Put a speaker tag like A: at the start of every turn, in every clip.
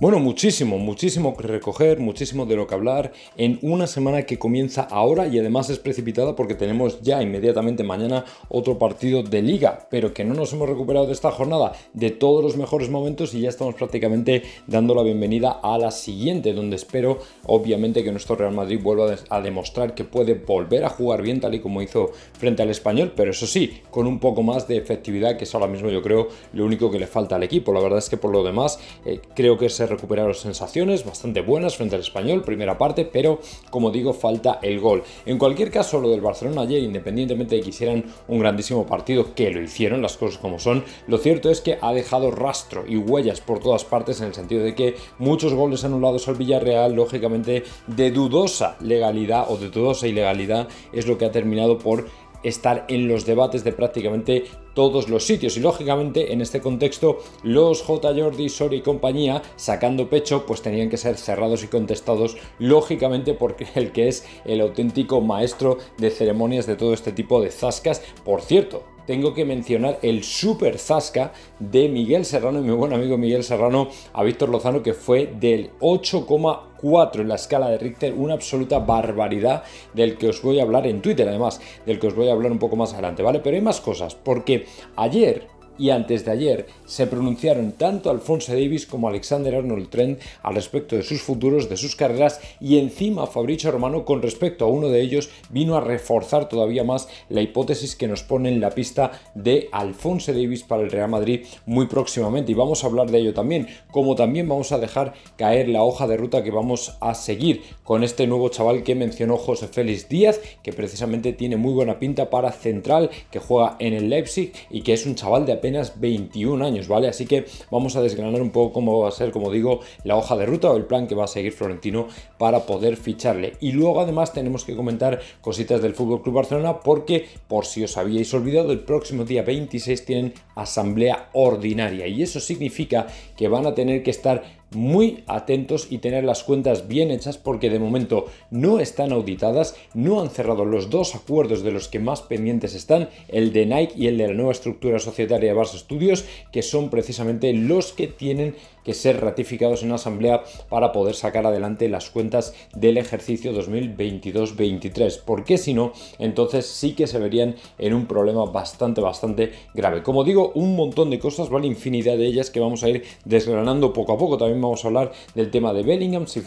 A: Bueno, muchísimo, muchísimo que recoger, muchísimo de lo que hablar en una semana que comienza ahora y además es precipitada porque tenemos ya inmediatamente mañana otro partido de liga, pero que no nos hemos recuperado de esta jornada de todos los mejores momentos y ya estamos prácticamente dando la bienvenida a la siguiente, donde espero obviamente que nuestro Real Madrid vuelva a demostrar que puede volver a jugar bien tal y como hizo frente al español, pero eso sí, con un poco más de efectividad, que es ahora mismo yo creo lo único que le falta al equipo. La verdad es que por lo demás eh, creo que se recuperaron sensaciones bastante buenas frente al español, primera parte, pero como digo, falta el gol. En cualquier caso, lo del Barcelona ayer, independientemente de que hicieran un grandísimo partido, que lo hicieron, las cosas como son, lo cierto es que ha dejado rastro y huellas por todas partes en el sentido de que muchos goles anulados al Villarreal, lógicamente de dudosa legalidad o de dudosa ilegalidad, es lo que ha terminado por estar en los debates de prácticamente todos los sitios y lógicamente en este contexto los J. Jordi, Sori y compañía sacando pecho pues tenían que ser cerrados y contestados lógicamente porque el que es el auténtico maestro de ceremonias de todo este tipo de zascas por cierto tengo que mencionar el super zasca de Miguel Serrano y mi buen amigo Miguel Serrano a Víctor Lozano que fue del 8,4 en la escala de Richter, una absoluta barbaridad del que os voy a hablar en Twitter además, del que os voy a hablar un poco más adelante, ¿vale? Pero hay más cosas, porque ayer y antes de ayer se pronunciaron tanto Alfonso Davis como Alexander Arnold Trent al respecto de sus futuros, de sus carreras y encima Fabricio Romano con respecto a uno de ellos vino a reforzar todavía más la hipótesis que nos pone en la pista de Alfonso Davis para el Real Madrid muy próximamente. Y vamos a hablar de ello también, como también vamos a dejar caer la hoja de ruta que vamos a seguir con este nuevo chaval que mencionó José Félix Díaz, que precisamente tiene muy buena pinta para central, que juega en el Leipzig y que es un chaval de apenas 21 años, ¿vale? Así que vamos a desgranar un poco cómo va a ser, como digo, la hoja de ruta o el plan que va a seguir Florentino para poder ficharle. Y luego además tenemos que comentar cositas del Fútbol Club Barcelona porque, por si os habíais olvidado, el próximo día 26 tienen asamblea ordinaria y eso significa que van a tener que estar muy atentos y tener las cuentas bien hechas porque de momento no están auditadas, no han cerrado los dos acuerdos de los que más pendientes están, el de Nike y el de la nueva estructura societaria de Barça Studios, que son precisamente los que tienen que ser ratificados en asamblea para poder sacar adelante las cuentas del ejercicio 2022-23, porque si no, entonces sí que se verían en un problema bastante, bastante grave. Como digo, un montón de cosas, ¿vale? Infinidad de ellas que vamos a ir desgranando poco a poco. También vamos a hablar del tema de Bellingham, si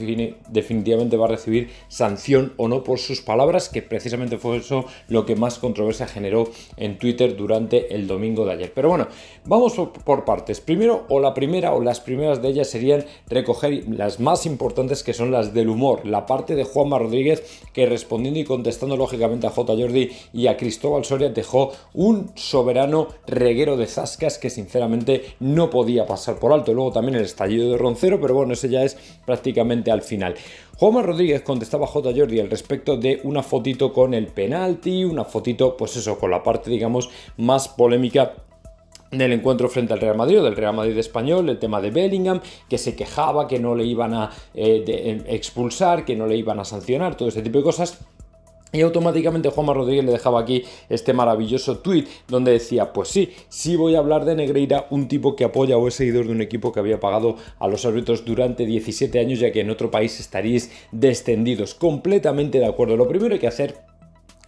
A: definitivamente va a recibir sanción o no por sus palabras, que precisamente fue eso lo que más controversia generó en Twitter durante el domingo de ayer. Pero bueno, vamos por partes. Primero, o la primera, o las primeras de ellas serían recoger las más importantes que son las del humor, la parte de Juanma Rodríguez, que respondiendo y contestando lógicamente a J. Jordi y a Cristóbal Soria, dejó un soberano reguero de zascas que sinceramente no podía pasar por alto. Luego también el estallido de Ronce pero bueno, ese ya es prácticamente al final. Juanma Rodríguez contestaba a J. Jordi al respecto de una fotito con el penalti, una fotito, pues eso, con la parte, digamos, más polémica del encuentro frente al Real Madrid del Real Madrid español, el tema de Bellingham, que se quejaba que no le iban a eh, eh, expulsar, que no le iban a sancionar, todo este tipo de cosas. Y automáticamente Juanma Rodríguez le dejaba aquí este maravilloso tweet donde decía, pues sí, sí voy a hablar de Negreira, un tipo que apoya o es seguidor de un equipo que había pagado a los árbitros durante 17 años ya que en otro país estaríais descendidos. Completamente de acuerdo. Lo primero hay que hacer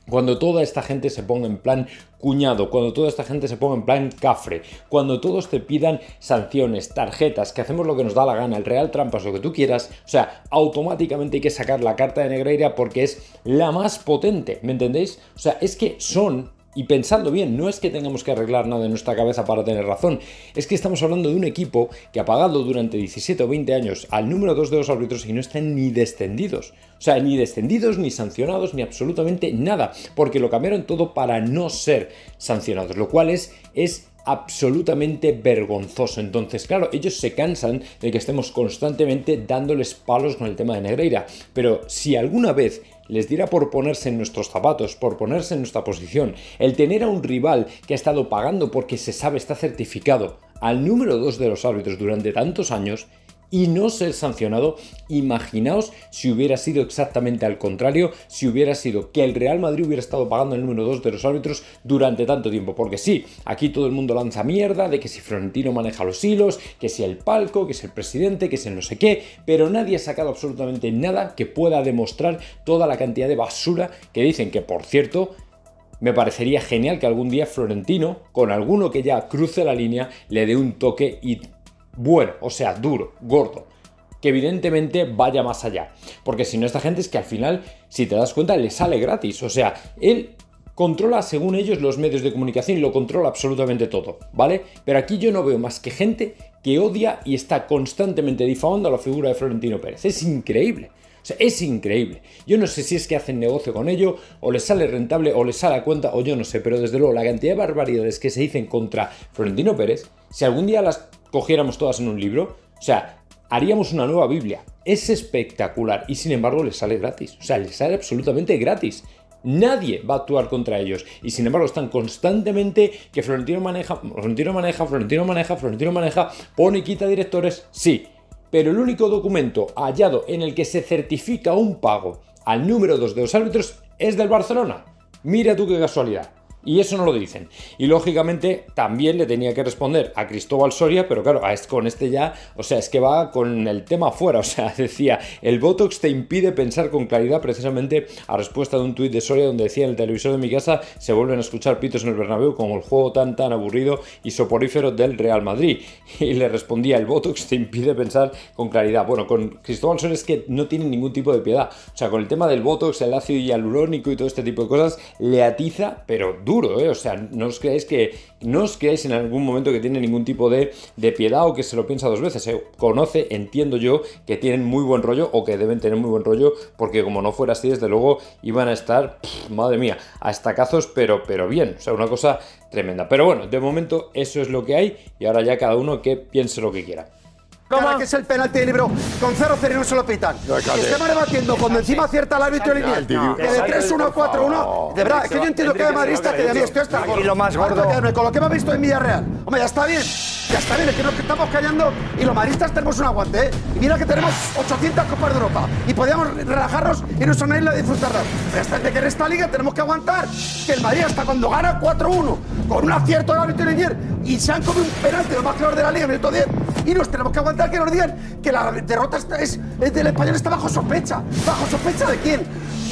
A: cuando toda esta gente se ponga en plan cuñado, cuando toda esta gente se ponga en plan cafre, cuando todos te pidan sanciones, tarjetas, que hacemos lo que nos da la gana, el Real Trampas, lo que tú quieras, o sea, automáticamente hay que sacar la carta de Negreira porque es la más potente, ¿me entendéis? O sea, es que son y pensando bien, no es que tengamos que arreglar nada en nuestra cabeza para tener razón, es que estamos hablando de un equipo que ha pagado durante 17 o 20 años al número 2 de los árbitros y no están ni descendidos. O sea, ni descendidos, ni sancionados, ni absolutamente nada, porque lo cambiaron todo para no ser sancionados, lo cual es, es absolutamente vergonzoso. Entonces, claro, ellos se cansan de que estemos constantemente dándoles palos con el tema de Negreira. Pero si alguna vez les diera por ponerse en nuestros zapatos, por ponerse en nuestra posición, el tener a un rival que ha estado pagando porque se sabe está certificado. Al número 2 de los árbitros durante tantos años, y no ser sancionado, imaginaos si hubiera sido exactamente al contrario, si hubiera sido que el Real Madrid hubiera estado pagando el número 2 de los árbitros durante tanto tiempo. Porque sí, aquí todo el mundo lanza mierda de que si Florentino maneja los hilos, que si el palco, que si el presidente, que si el no sé qué, pero nadie ha sacado absolutamente nada que pueda demostrar toda la cantidad de basura que dicen que, por cierto, me parecería genial que algún día Florentino, con alguno que ya cruce la línea, le dé un toque y bueno, o sea, duro, gordo, que evidentemente vaya más allá. Porque si no, esta gente es que al final, si te das cuenta, le sale gratis. O sea, él controla, según ellos, los medios de comunicación y lo controla absolutamente todo, ¿vale? Pero aquí yo no veo más que gente que odia y está constantemente difamando a la figura de Florentino Pérez. Es increíble. O sea, es increíble. Yo no sé si es que hacen negocio con ello, o les sale rentable, o les sale a cuenta, o yo no sé, pero desde luego la cantidad de barbaridades que se dicen contra Florentino Pérez, si algún día las cogiéramos todas en un libro, o sea, haríamos una nueva Biblia. Es espectacular y sin embargo les sale gratis. O sea, les sale absolutamente gratis. Nadie va a actuar contra ellos. Y sin embargo están constantemente que Florentino maneja, Florentino maneja, Florentino maneja, Florentino maneja, pone y quita directores. Sí. Pero el único documento hallado en el que se certifica un pago al número 2 de los árbitros es del Barcelona. Mira tú qué casualidad. Y eso no lo dicen. Y lógicamente también le tenía que responder a Cristóbal Soria, pero claro, con este ya, o sea, es que va con el tema fuera. O sea, decía, el Botox te impide pensar con claridad, precisamente a respuesta de un tuit de Soria donde decía en el televisor de mi casa se vuelven a escuchar pitos en el Bernabéu con el juego tan tan aburrido y soporífero del Real Madrid. Y le respondía, el Botox te impide pensar con claridad. Bueno, con Cristóbal Soria es que no tiene ningún tipo de piedad. O sea, con el tema del Botox, el ácido hialurónico y todo este tipo de cosas, le atiza, pero ¿eh? O sea, no os creáis que no os creáis en algún momento que tiene ningún tipo de, piedad o que se lo piensa dos veces. Se conoce, entiendo yo, que tienen muy buen rollo o que deben tener muy buen rollo, porque como no fuera así, desde luego iban a estar, madre mía, a estacazos, pero, pero bien. O sea, una cosa tremenda. Pero bueno, de momento eso es lo que hay y ahora ya cada uno que piense lo que quiera.
B: Cara, que es el penalti de libro con 0-0 y no se lo pitan. No, que estemos debatiendo cuando encima acierta el árbitro Linier. Que de 3-1 4-1. De verdad, que yo entiendo que hay madridista que de mí estoy hasta
C: Y lo más gordo.
B: Con lo que hemos visto en Villarreal. Hombre, ya está bien. Ya está bien, es que nos estamos callando y los madridistas tenemos un aguante, ¿eh? Y mira que tenemos 800 Copas de Europa y podíamos relajarnos y no sonreírle a disfrutarla. Pero hasta de que en esta liga tenemos que aguantar que el Madrid hasta cuando gana 4-1 con un acierto del árbitro Linier y se han comido un penalti, lo más claro de la liga, minuto 10, y nos tenemos que aguantar que nos digan que la derrota es, del español está bajo sospecha. ¿Bajo sospecha de quién?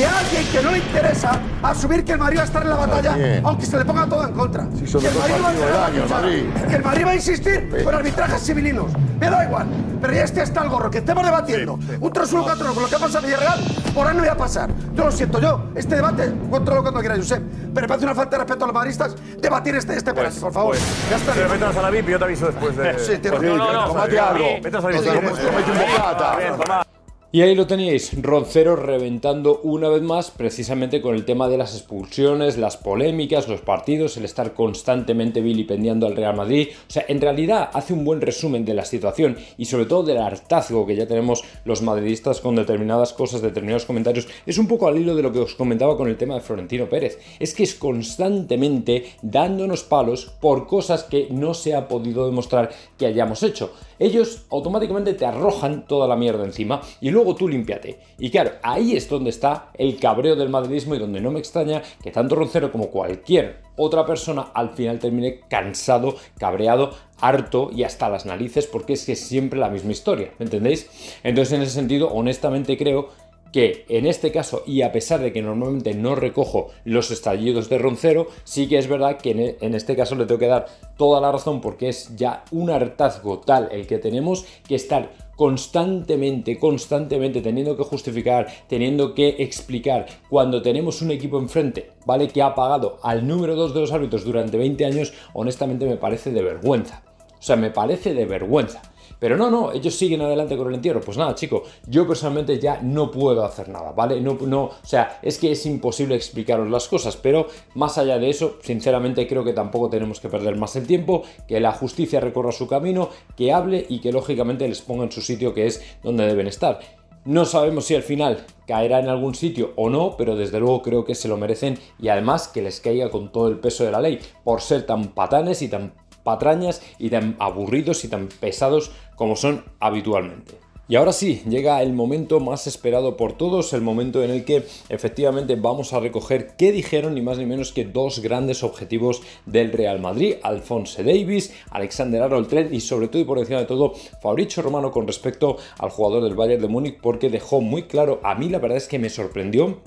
B: Que alguien que no le interesa asumir que el Madrid va a estar en la batalla, aunque se le ponga todo en contra. que, el Madrid va a insistir con arbitrajes civilinos. Me da igual. Pero ya este está el gorro, que estemos debatiendo. Un 3 1 4 con lo que ha pasado en Villarreal, por ahí no voy a pasar. Yo lo siento, yo, este debate, lo cuando quiera, Josep. Pero me parece una falta de respeto a los madridistas debatir este, este pues, por favor. Pues,
C: ya está. Pero metas a la VIP y yo te aviso después de.
B: Sí, te no, no, no,
C: Tomate algo. Metas a la VIP. Comete un bocata.
A: Y ahí lo teníais, Roncero reventando una vez más precisamente con el tema de las expulsiones, las polémicas, los partidos, el estar constantemente vilipendiando al Real Madrid. O sea, en realidad hace un buen resumen de la situación y sobre todo del hartazgo que ya tenemos los madridistas con determinadas cosas, determinados comentarios. Es un poco al hilo de lo que os comentaba con el tema de Florentino Pérez. Es que es constantemente dándonos palos por cosas que no se ha podido demostrar que hayamos hecho. Ellos automáticamente te arrojan toda la mierda encima y luego tú limpiate. Y claro, ahí es donde está el cabreo del madridismo y donde no me extraña que tanto Roncero como cualquier otra persona al final termine cansado, cabreado, harto y hasta las narices porque es que es siempre la misma historia, ¿me entendéis? Entonces en ese sentido, honestamente creo que en este caso, y a pesar de que normalmente no recojo los estallidos de Roncero, sí que es verdad que e, en este caso le tengo que dar toda la razón porque es ya un hartazgo tal el que tenemos que estar constantemente, constantemente teniendo que justificar, teniendo que explicar cuando tenemos un equipo enfrente, ¿vale? Que ha pagado al número 2 de los árbitros durante 20 años, honestamente me parece de vergüenza. O sea, me parece de vergüenza. Pero no, no, ellos siguen adelante con el entierro. Pues nada, chico, yo personalmente ya no puedo hacer nada, ¿vale? No, no, o sea, es que es imposible explicaros las cosas, pero más allá de eso, sinceramente creo que tampoco tenemos que perder más el tiempo, que la justicia recorra su camino, que hable y que lógicamente les ponga en su sitio que es donde deben estar. No sabemos si al final caerá en algún sitio o no, pero desde luego creo que se lo merecen y además que les caiga con todo el peso de la ley por ser tan patanes y tan patrañas y tan aburridos y tan pesados como son habitualmente. Y ahora sí, llega el momento más esperado por todos, el momento en el que efectivamente vamos a recoger qué dijeron ni más ni menos que dos grandes objetivos del Real Madrid, Alphonse Davis, Alexander Arnold y sobre todo y por encima de todo Fabricio Romano con respecto al jugador del Bayern de Múnich porque dejó muy claro, a mí la verdad es que me sorprendió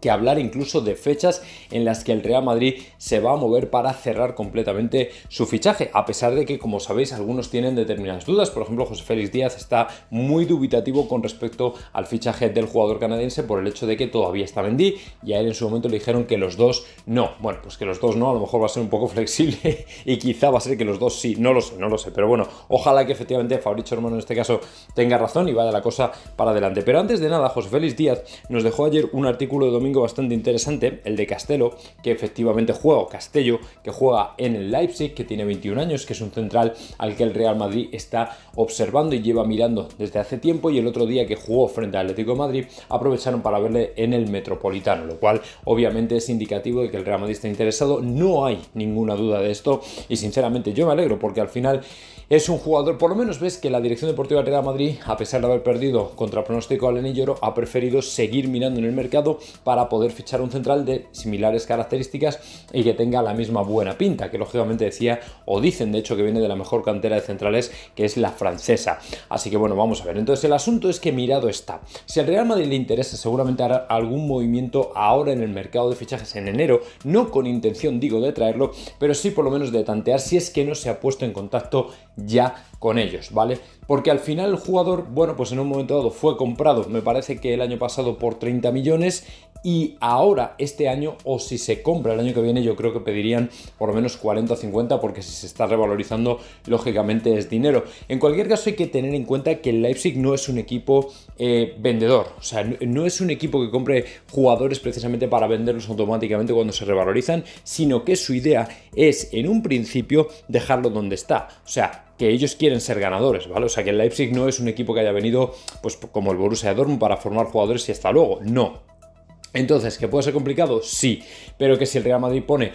A: que hablar incluso de fechas en las que el Real Madrid se va a mover para cerrar completamente su fichaje, a pesar de que, como sabéis, algunos tienen determinadas dudas. Por ejemplo, José Félix Díaz está muy dubitativo con respecto al fichaje del jugador canadiense por el hecho de que todavía está Mendy y a él en su momento le dijeron que los dos no. Bueno, pues que los dos no, a lo mejor va a ser un poco flexible y quizá va a ser que los dos sí, no lo sé, no lo sé. Pero bueno, ojalá que efectivamente Fabricio Hermano en este caso tenga razón y vaya la cosa para adelante. Pero antes de nada, José Félix Díaz nos dejó ayer un artículo de domingo bastante interesante, el de Castelo, que efectivamente juega, Castello, que juega en el Leipzig, que tiene 21 años, que es un central al que el Real Madrid está observando y lleva mirando desde hace tiempo, y el otro día que jugó frente al Atlético de Madrid, aprovecharon para verle en el Metropolitano, lo cual obviamente es indicativo de que el Real Madrid está interesado, no hay ninguna duda de esto, y sinceramente yo me alegro porque al final es un jugador, por lo menos ves que la dirección deportiva del Real Madrid, a pesar de haber perdido contra pronóstico al Enilloro, ha preferido seguir mirando en el mercado para poder fichar un central de similares características y que tenga la misma buena pinta, que lógicamente decía, o dicen de hecho que viene de la mejor cantera de centrales, que es la francesa. Así que bueno, vamos a ver. Entonces el asunto es que mirado está. Si al Real Madrid le interesa, seguramente hará algún movimiento ahora en el mercado de fichajes en enero, no con intención, digo, de traerlo, pero sí por lo menos de tantear si es que no se ha puesto en contacto ya con ellos, ¿vale? Porque al final el jugador, bueno, pues en un momento dado fue comprado, me parece que el año pasado por 30 millones y ahora este año o si se compra el año que viene yo creo que pedirían por lo menos 40 o 50 porque si se está revalorizando lógicamente es dinero. En cualquier caso hay que tener en cuenta que el Leipzig no es un equipo eh, vendedor, o sea, no es un equipo que compre jugadores precisamente para venderlos automáticamente cuando se revalorizan, sino que su idea es en un principio dejarlo donde está. O sea, que ellos quieren ser ganadores, ¿vale? O sea, que el Leipzig no es un equipo que haya venido, pues como el Borussia Dortmund para formar jugadores y hasta luego, no. Entonces, ¿que puede ser complicado? Sí, pero que si el Real Madrid pone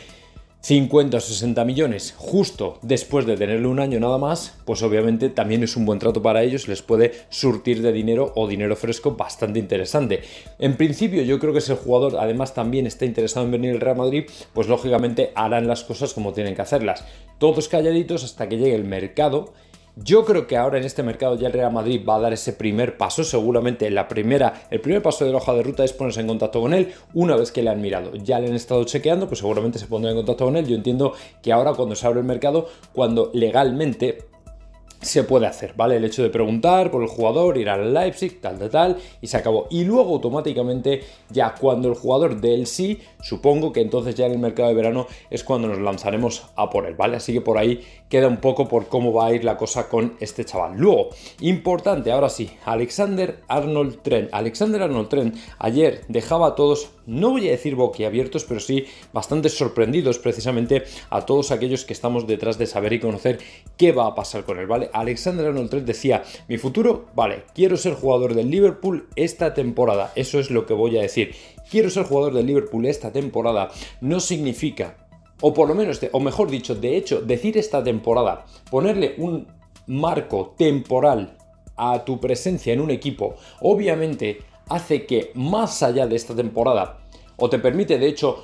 A: 50 o 60 millones justo después de tenerle un año nada más, pues obviamente también es un buen trato para ellos, les puede surtir de dinero o dinero fresco bastante interesante. En principio yo creo que si el jugador además también está interesado en venir al Real Madrid, pues lógicamente harán las cosas como tienen que hacerlas. Todos calladitos hasta que llegue el mercado yo creo que ahora en este mercado ya el Real Madrid va a dar ese primer paso. Seguramente la primera, el primer paso de la hoja de ruta es ponerse en contacto con él una vez que le han mirado. Ya le han estado chequeando, pues seguramente se pondrá en contacto con él. Yo entiendo que ahora cuando se abre el mercado, cuando legalmente se puede hacer, ¿vale? El hecho de preguntar por el jugador, ir al Leipzig, tal, tal, tal, y se acabó. Y luego automáticamente, ya cuando el jugador dé el sí, supongo que entonces ya en el mercado de verano es cuando nos lanzaremos a por él, ¿vale? Así que por ahí queda un poco por cómo va a ir la cosa con este chaval. Luego, importante, ahora sí, Alexander Arnold Trent. Alexander Arnold Trent ayer dejaba a todos, no voy a decir boquiabiertos, pero sí bastante sorprendidos precisamente a todos aquellos que estamos detrás de saber y conocer qué va a pasar con él, ¿vale? Alexander Arnold decía, mi futuro, vale, quiero ser jugador del Liverpool esta temporada, eso es lo que voy a decir. Quiero ser jugador del Liverpool esta temporada no significa, o por lo menos, o mejor dicho, de hecho, decir esta temporada, ponerle un marco temporal a tu presencia en un equipo, obviamente hace que más allá de esta temporada, o te permite de hecho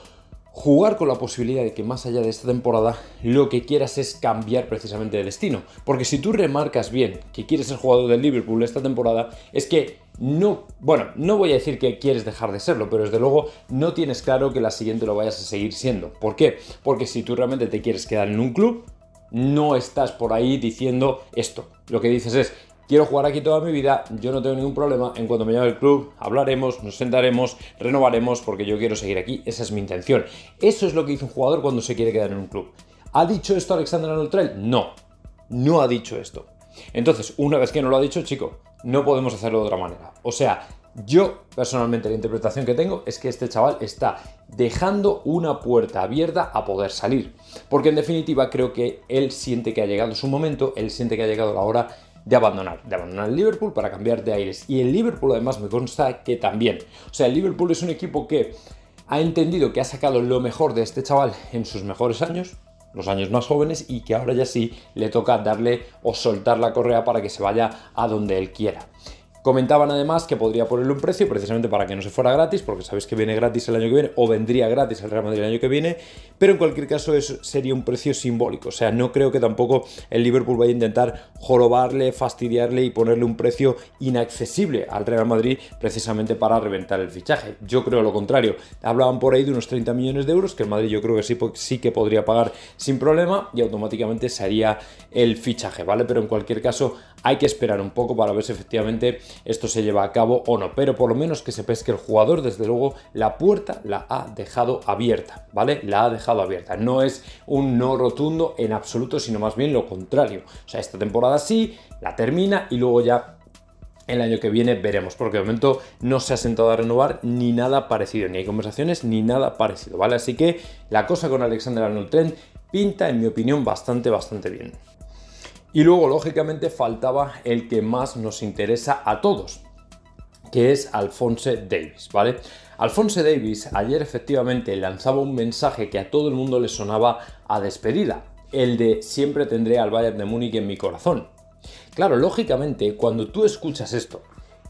A: jugar con la posibilidad de que más allá de esta temporada lo que quieras es cambiar precisamente de destino. Porque si tú remarcas bien que quieres ser jugador del Liverpool esta temporada, es que no, bueno, no voy a decir que quieres dejar de serlo, pero desde luego no tienes claro que la siguiente lo vayas a seguir siendo. ¿Por qué? Porque si tú realmente te quieres quedar en un club, no estás por ahí diciendo esto. Lo que dices es, quiero jugar aquí toda mi vida, yo no tengo ningún problema, en cuanto me llame el club, hablaremos, nos sentaremos, renovaremos, porque yo quiero seguir aquí, esa es mi intención. Eso es lo que dice un jugador cuando se quiere quedar en un club. ¿Ha dicho esto Alexander Arnold? No, no ha dicho esto. Entonces, una vez que no lo ha dicho, chico, no podemos hacerlo de otra manera. O sea, yo personalmente la interpretación que tengo es que este chaval está dejando una puerta abierta a poder salir. Porque en definitiva creo que él siente que ha llegado su momento, él siente que ha llegado la hora de abandonar, de abandonar el Liverpool para cambiar de aires. Y el Liverpool además me consta que también. O sea, el Liverpool es un equipo que ha entendido que ha sacado lo mejor de este chaval en sus mejores años, los años más jóvenes y que ahora ya sí le toca darle o soltar la correa para que se vaya a donde él quiera. Comentaban además que podría ponerle un precio precisamente para que no se fuera gratis, porque sabéis que viene gratis el año que viene o vendría gratis el Real Madrid el año que viene, pero en cualquier caso eso sería un precio simbólico. O sea, no creo que tampoco el Liverpool vaya a intentar jorobarle, fastidiarle y ponerle un precio inaccesible al Real Madrid precisamente para reventar el fichaje. Yo creo lo contrario. Hablaban por ahí de unos 30 millones de euros que el Madrid yo creo que sí, sí que podría pagar sin problema y automáticamente se haría el fichaje, ¿vale? Pero en cualquier caso hay que esperar un poco para ver si efectivamente esto se lleva a cabo o no. Pero por lo menos que sepáis que el jugador, desde luego, la puerta la ha dejado abierta, ¿vale? La ha dejado abierta. No es un no rotundo en absoluto, sino más bien lo contrario. O sea, esta temporada sí, la termina y luego ya el año que viene veremos, porque de momento no se ha sentado a renovar ni nada parecido, ni hay conversaciones ni nada parecido, ¿vale? Así que la cosa con Alexander Arnold Trent pinta, en mi opinión, bastante, bastante bien. Y luego, lógicamente, faltaba el que más nos interesa a todos, que es Alphonse Davis, ¿vale? Alphonse Davis ayer efectivamente lanzaba un mensaje que a todo el mundo le sonaba a despedida, el de siempre tendré al Bayern de Múnich en mi corazón. Claro, lógicamente, cuando tú escuchas esto,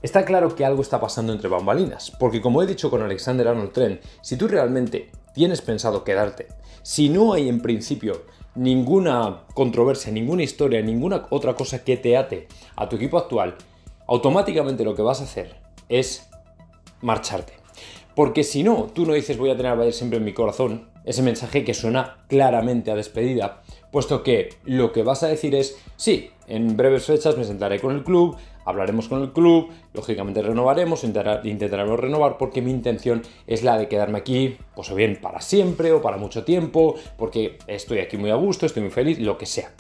A: está claro que algo está pasando entre bambalinas, porque como he dicho con Alexander Arnold Trent, si tú realmente tienes pensado quedarte, si no hay en principio ninguna controversia, ninguna historia, ninguna otra cosa que te ate a tu equipo actual, automáticamente lo que vas a hacer es marcharte. Porque si no, tú no dices voy a tener a Bayern siempre en mi corazón, ese mensaje que suena claramente a despedida, puesto que lo que vas a decir es, sí, en breves fechas me sentaré con el club, hablaremos con el club, lógicamente renovaremos, intentaremos renovar porque mi intención es la de quedarme aquí, pues o bien para siempre o para mucho tiempo, porque estoy aquí muy a gusto, estoy muy feliz, lo que sea.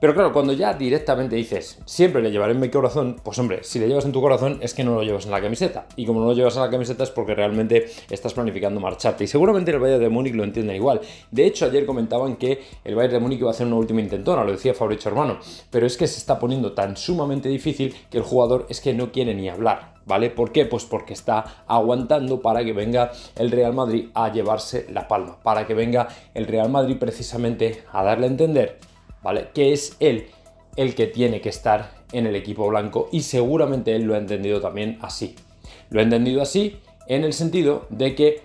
A: Pero claro, cuando ya directamente dices, siempre le llevaré en mi corazón, pues hombre, si le llevas en tu corazón es que no lo llevas en la camiseta. Y como no lo llevas en la camiseta es porque realmente estás planificando marcharte. Y seguramente el Bayern de Múnich lo entiende igual. De hecho, ayer comentaban que el Bayern de Múnich iba a hacer una última intentona, lo decía Fabricio Hermano. Pero es que se está poniendo tan sumamente difícil que el jugador es que no quiere ni hablar. ¿Vale? ¿Por qué? Pues porque está aguantando para que venga el Real Madrid a llevarse la palma, para que venga el Real Madrid precisamente a darle a entender ¿vale? Que es él el que tiene que estar en el equipo blanco y seguramente él lo ha entendido también así. Lo ha entendido así en el sentido de que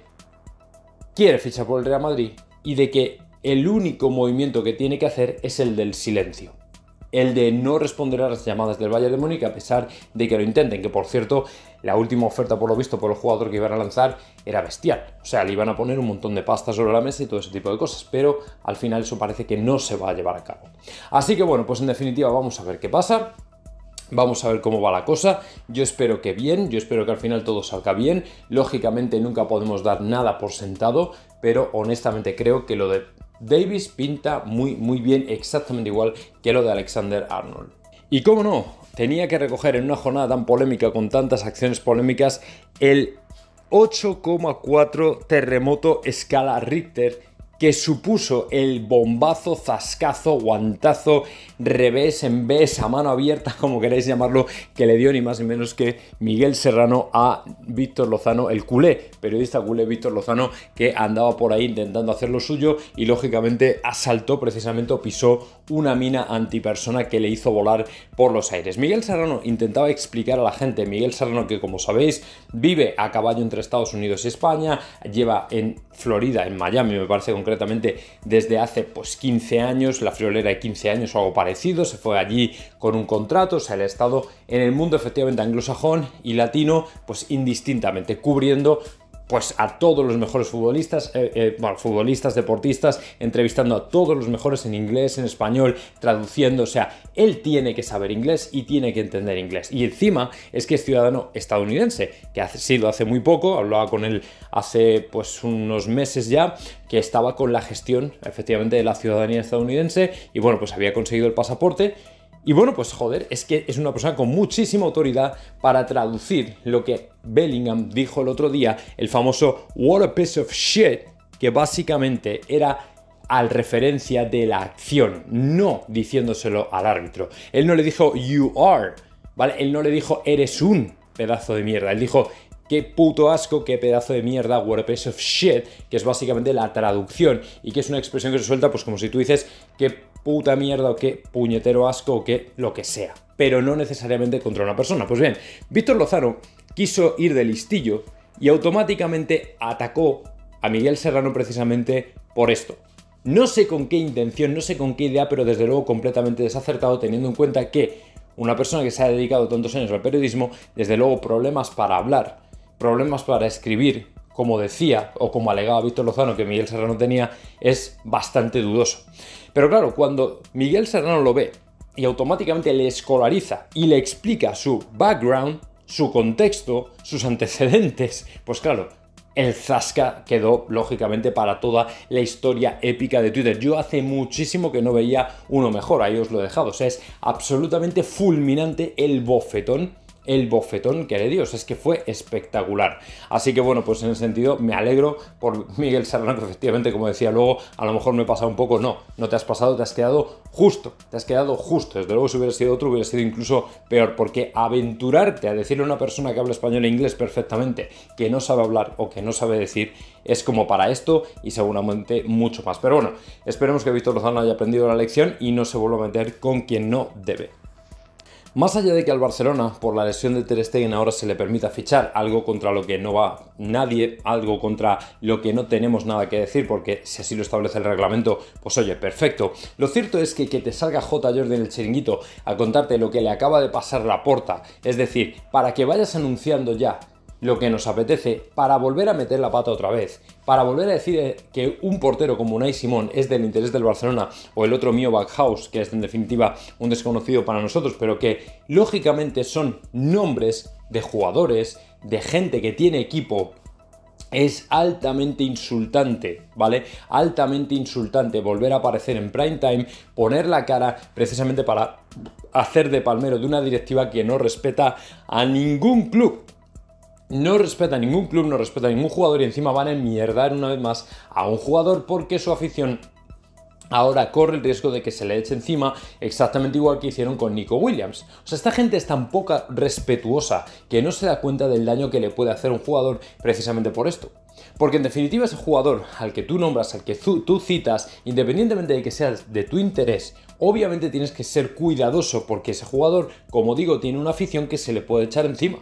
A: quiere fichar por el Real Madrid y de que el único movimiento que tiene que hacer es el del silencio el de no responder a las llamadas del Valle de Múnich a pesar de que lo intenten, que por cierto, la última oferta por lo visto por el jugador que iban a lanzar era bestial, o sea, le iban a poner un montón de pasta sobre la mesa y todo ese tipo de cosas, pero al final eso parece que no se va a llevar a cabo. Así que bueno, pues en definitiva vamos a ver qué pasa. Vamos a ver cómo va la cosa. Yo espero que bien, yo espero que al final todo salga bien. Lógicamente nunca podemos dar nada por sentado, pero honestamente creo que lo de Davis pinta muy muy bien, exactamente igual que lo de Alexander Arnold. Y cómo no, tenía que recoger en una jornada tan polémica con tantas acciones polémicas el 8,4 terremoto escala Richter que supuso el bombazo, zascazo, guantazo, revés en vez, a mano abierta, como queráis llamarlo, que le dio ni más ni menos que Miguel Serrano a Víctor Lozano, el culé, periodista culé Víctor Lozano, que andaba por ahí intentando hacer lo suyo y lógicamente asaltó precisamente o pisó una mina antipersona que le hizo volar por los aires. Miguel Serrano intentaba explicar a la gente, Miguel Serrano que como sabéis vive a caballo entre Estados Unidos y España, lleva en Florida, en Miami me parece concretamente, desde hace pues 15 años, la friolera de 15 años o algo parecido, se fue allí con un contrato, o sea, el ha estado en el mundo efectivamente anglosajón y latino, pues indistintamente, cubriendo pues a todos los mejores futbolistas, eh, eh, bueno, futbolistas, deportistas, entrevistando a todos los mejores en inglés, en español, traduciendo, o sea, él tiene que saber inglés y tiene que entender inglés. Y encima es que es ciudadano estadounidense, que ha sido hace muy poco, hablaba con él hace pues unos meses ya, que estaba con la gestión efectivamente de la ciudadanía estadounidense y bueno, pues había conseguido el pasaporte y bueno, pues joder, es que es una persona con muchísima autoridad para traducir lo que Bellingham dijo el otro día, el famoso What a piece of shit, que básicamente era al referencia de la acción, no diciéndoselo al árbitro. Él no le dijo you are, ¿vale? Él no le dijo eres un pedazo de mierda, él dijo qué puto asco, qué pedazo de mierda, what a piece of shit, que es básicamente la traducción y que es una expresión que se suelta pues como si tú dices qué puta mierda o qué puñetero asco o qué lo que sea, pero no necesariamente contra una persona. Pues bien, Víctor Lozano quiso ir de listillo y automáticamente atacó a Miguel Serrano precisamente por esto. No sé con qué intención, no sé con qué idea, pero desde luego completamente desacertado teniendo en cuenta que una persona que se ha dedicado tantos años al periodismo, desde luego problemas para hablar, problemas para escribir, como decía o como alegaba Víctor Lozano que Miguel Serrano tenía, es bastante dudoso. Pero claro, cuando Miguel Serrano lo ve y automáticamente le escolariza y le explica su background, su contexto, sus antecedentes, pues claro, el zasca quedó lógicamente para toda la historia épica de Twitter. Yo hace muchísimo que no veía uno mejor, ahí os lo he dejado. O sea, es absolutamente fulminante el bofetón el bofetón que le dio. es que fue espectacular. Así que bueno, pues en ese sentido me alegro por Miguel Serrano, que efectivamente, como decía luego, a lo mejor me he pasado un poco. No, no te has pasado, te has quedado justo. Te has quedado justo. Desde luego, si hubiera sido otro, hubiera sido incluso peor. Porque aventurarte a decirle a una persona que habla español e inglés perfectamente que no sabe hablar o que no sabe decir es como para esto y seguramente mucho más. Pero bueno, esperemos que Víctor Lozano haya aprendido la lección y no se vuelva a meter con quien no debe. Más allá de que al Barcelona, por la lesión de Ter Stegen, ahora se le permita fichar algo contra lo que no va nadie, algo contra lo que no tenemos nada que decir, porque si así lo establece el reglamento, pues oye, perfecto. Lo cierto es que que te salga J. Jordi en el chiringuito a contarte lo que le acaba de pasar la porta, es decir, para que vayas anunciando ya lo que nos apetece para volver a meter la pata otra vez, para volver a decir eh, que un portero como Unai Simón es del interés del Barcelona o el otro mío Backhouse, que es en definitiva un desconocido para nosotros, pero que lógicamente son nombres de jugadores, de gente que tiene equipo es altamente insultante, ¿vale? Altamente insultante volver a aparecer en prime time, poner la cara precisamente para hacer de palmero de una directiva que no respeta a ningún club no respeta a ningún club, no respeta a ningún jugador y encima van a enmierdar una vez más a un jugador porque su afición ahora corre el riesgo de que se le eche encima exactamente igual que hicieron con Nico Williams. O sea, esta gente es tan poca respetuosa que no se da cuenta del daño que le puede hacer un jugador precisamente por esto. Porque en definitiva ese jugador al que tú nombras, al que tú citas, independientemente de que seas de tu interés, obviamente tienes que ser cuidadoso porque ese jugador, como digo, tiene una afición que se le puede echar encima.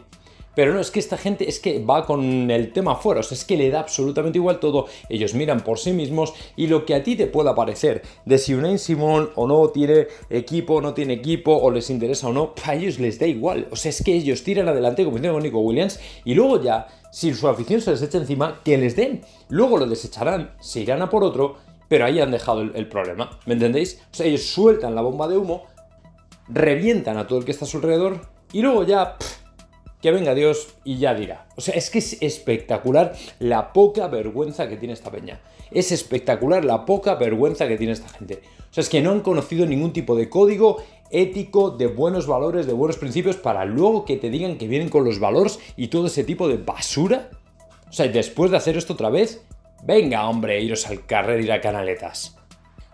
A: Pero no, es que esta gente es que va con el tema fuera, o sea, es que le da absolutamente igual todo, ellos miran por sí mismos y lo que a ti te pueda parecer de si Unai Simón o no tiene equipo, no tiene equipo, o les interesa o no, a ellos les da igual, o sea, es que ellos tiran adelante como hicieron con Nico Williams y luego ya, si su afición se les echa encima, que les den, luego lo desecharán, se irán a por otro, pero ahí han dejado el, problema, ¿me entendéis? O sea, ellos sueltan la bomba de humo, revientan a todo el que está a su alrededor y luego ya que venga Dios y ya dirá. O sea, es que es espectacular la poca vergüenza que tiene esta peña. Es espectacular la poca vergüenza que tiene esta gente. O sea, es que no han conocido ningún tipo de código ético, de buenos valores, de buenos principios, para luego que te digan que vienen con los valores y todo ese tipo de basura. O sea, después de hacer esto otra vez, venga hombre, iros al carrer y a canaletas.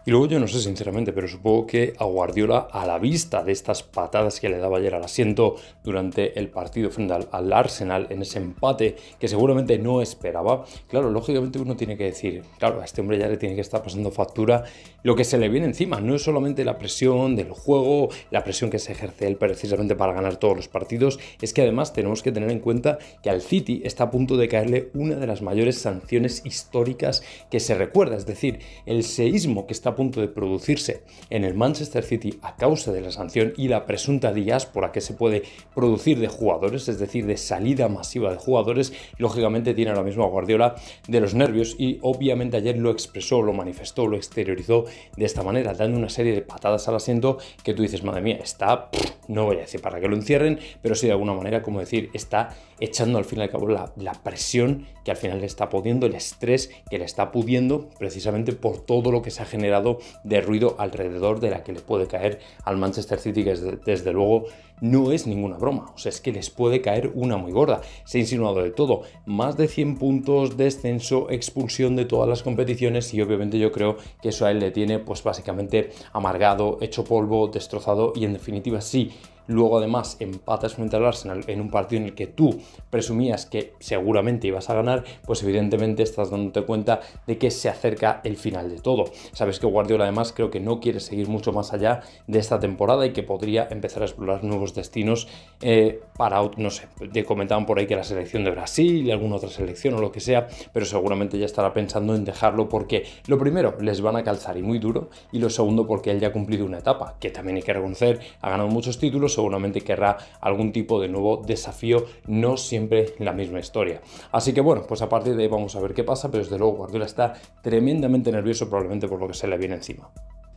A: Y luego yo no sé sinceramente, pero supongo que a Guardiola, a la vista de estas patadas que le daba ayer al asiento durante el partido frente al, Arsenal, en ese empate que seguramente no esperaba, claro, lógicamente uno tiene que decir, claro, a este hombre ya le tiene que estar pasando factura lo que se le viene encima. No es solamente la presión del juego, la presión que se ejerce él precisamente para ganar todos los partidos, es que además tenemos que tener en cuenta que al City está a punto de caerle una de las mayores sanciones históricas que se recuerda, es decir, el seísmo que está punto de producirse en el Manchester City a causa de la sanción y la presunta diáspora que se puede producir de jugadores, es decir, de salida masiva de jugadores, lógicamente tiene ahora mismo a Guardiola de los nervios y obviamente ayer lo expresó, lo manifestó, lo exteriorizó de esta manera, dando una serie de patadas al asiento que tú dices, madre mía, está, no voy a decir para que lo encierren, pero sí de alguna manera, como decir, está echando al fin y al cabo la, la presión que al final le está pudiendo, el estrés que le está pudiendo precisamente por todo lo que se ha generado de ruido alrededor de la que le puede caer al Manchester City, que desde, luego no es ninguna broma. O sea, es que les puede caer una muy gorda. Se ha insinuado de todo. Más de 100 puntos, descenso, expulsión de todas las competiciones y obviamente yo creo que eso a él le tiene pues básicamente amargado, hecho polvo, destrozado y en definitiva sí luego además empatas frente al Arsenal en un partido en el que tú presumías que seguramente ibas a ganar, pues evidentemente estás dándote cuenta de que se acerca el final de todo. Sabes que Guardiola además creo que no quiere seguir mucho más allá de esta temporada y que podría empezar a explorar nuevos destinos eh, para, no sé, te comentaban por ahí que la selección de Brasil y alguna otra selección o lo que sea, pero seguramente ya estará pensando en dejarlo porque lo primero les van a calzar y muy duro y lo segundo porque él ya ha cumplido una etapa que también hay que reconocer, ha ganado muchos títulos, seguramente querrá algún tipo de nuevo desafío, no siempre la misma historia. Así que bueno, pues a partir de ahí vamos a ver qué pasa, pero desde luego Guardiola está tremendamente nervioso probablemente por lo que se le viene encima.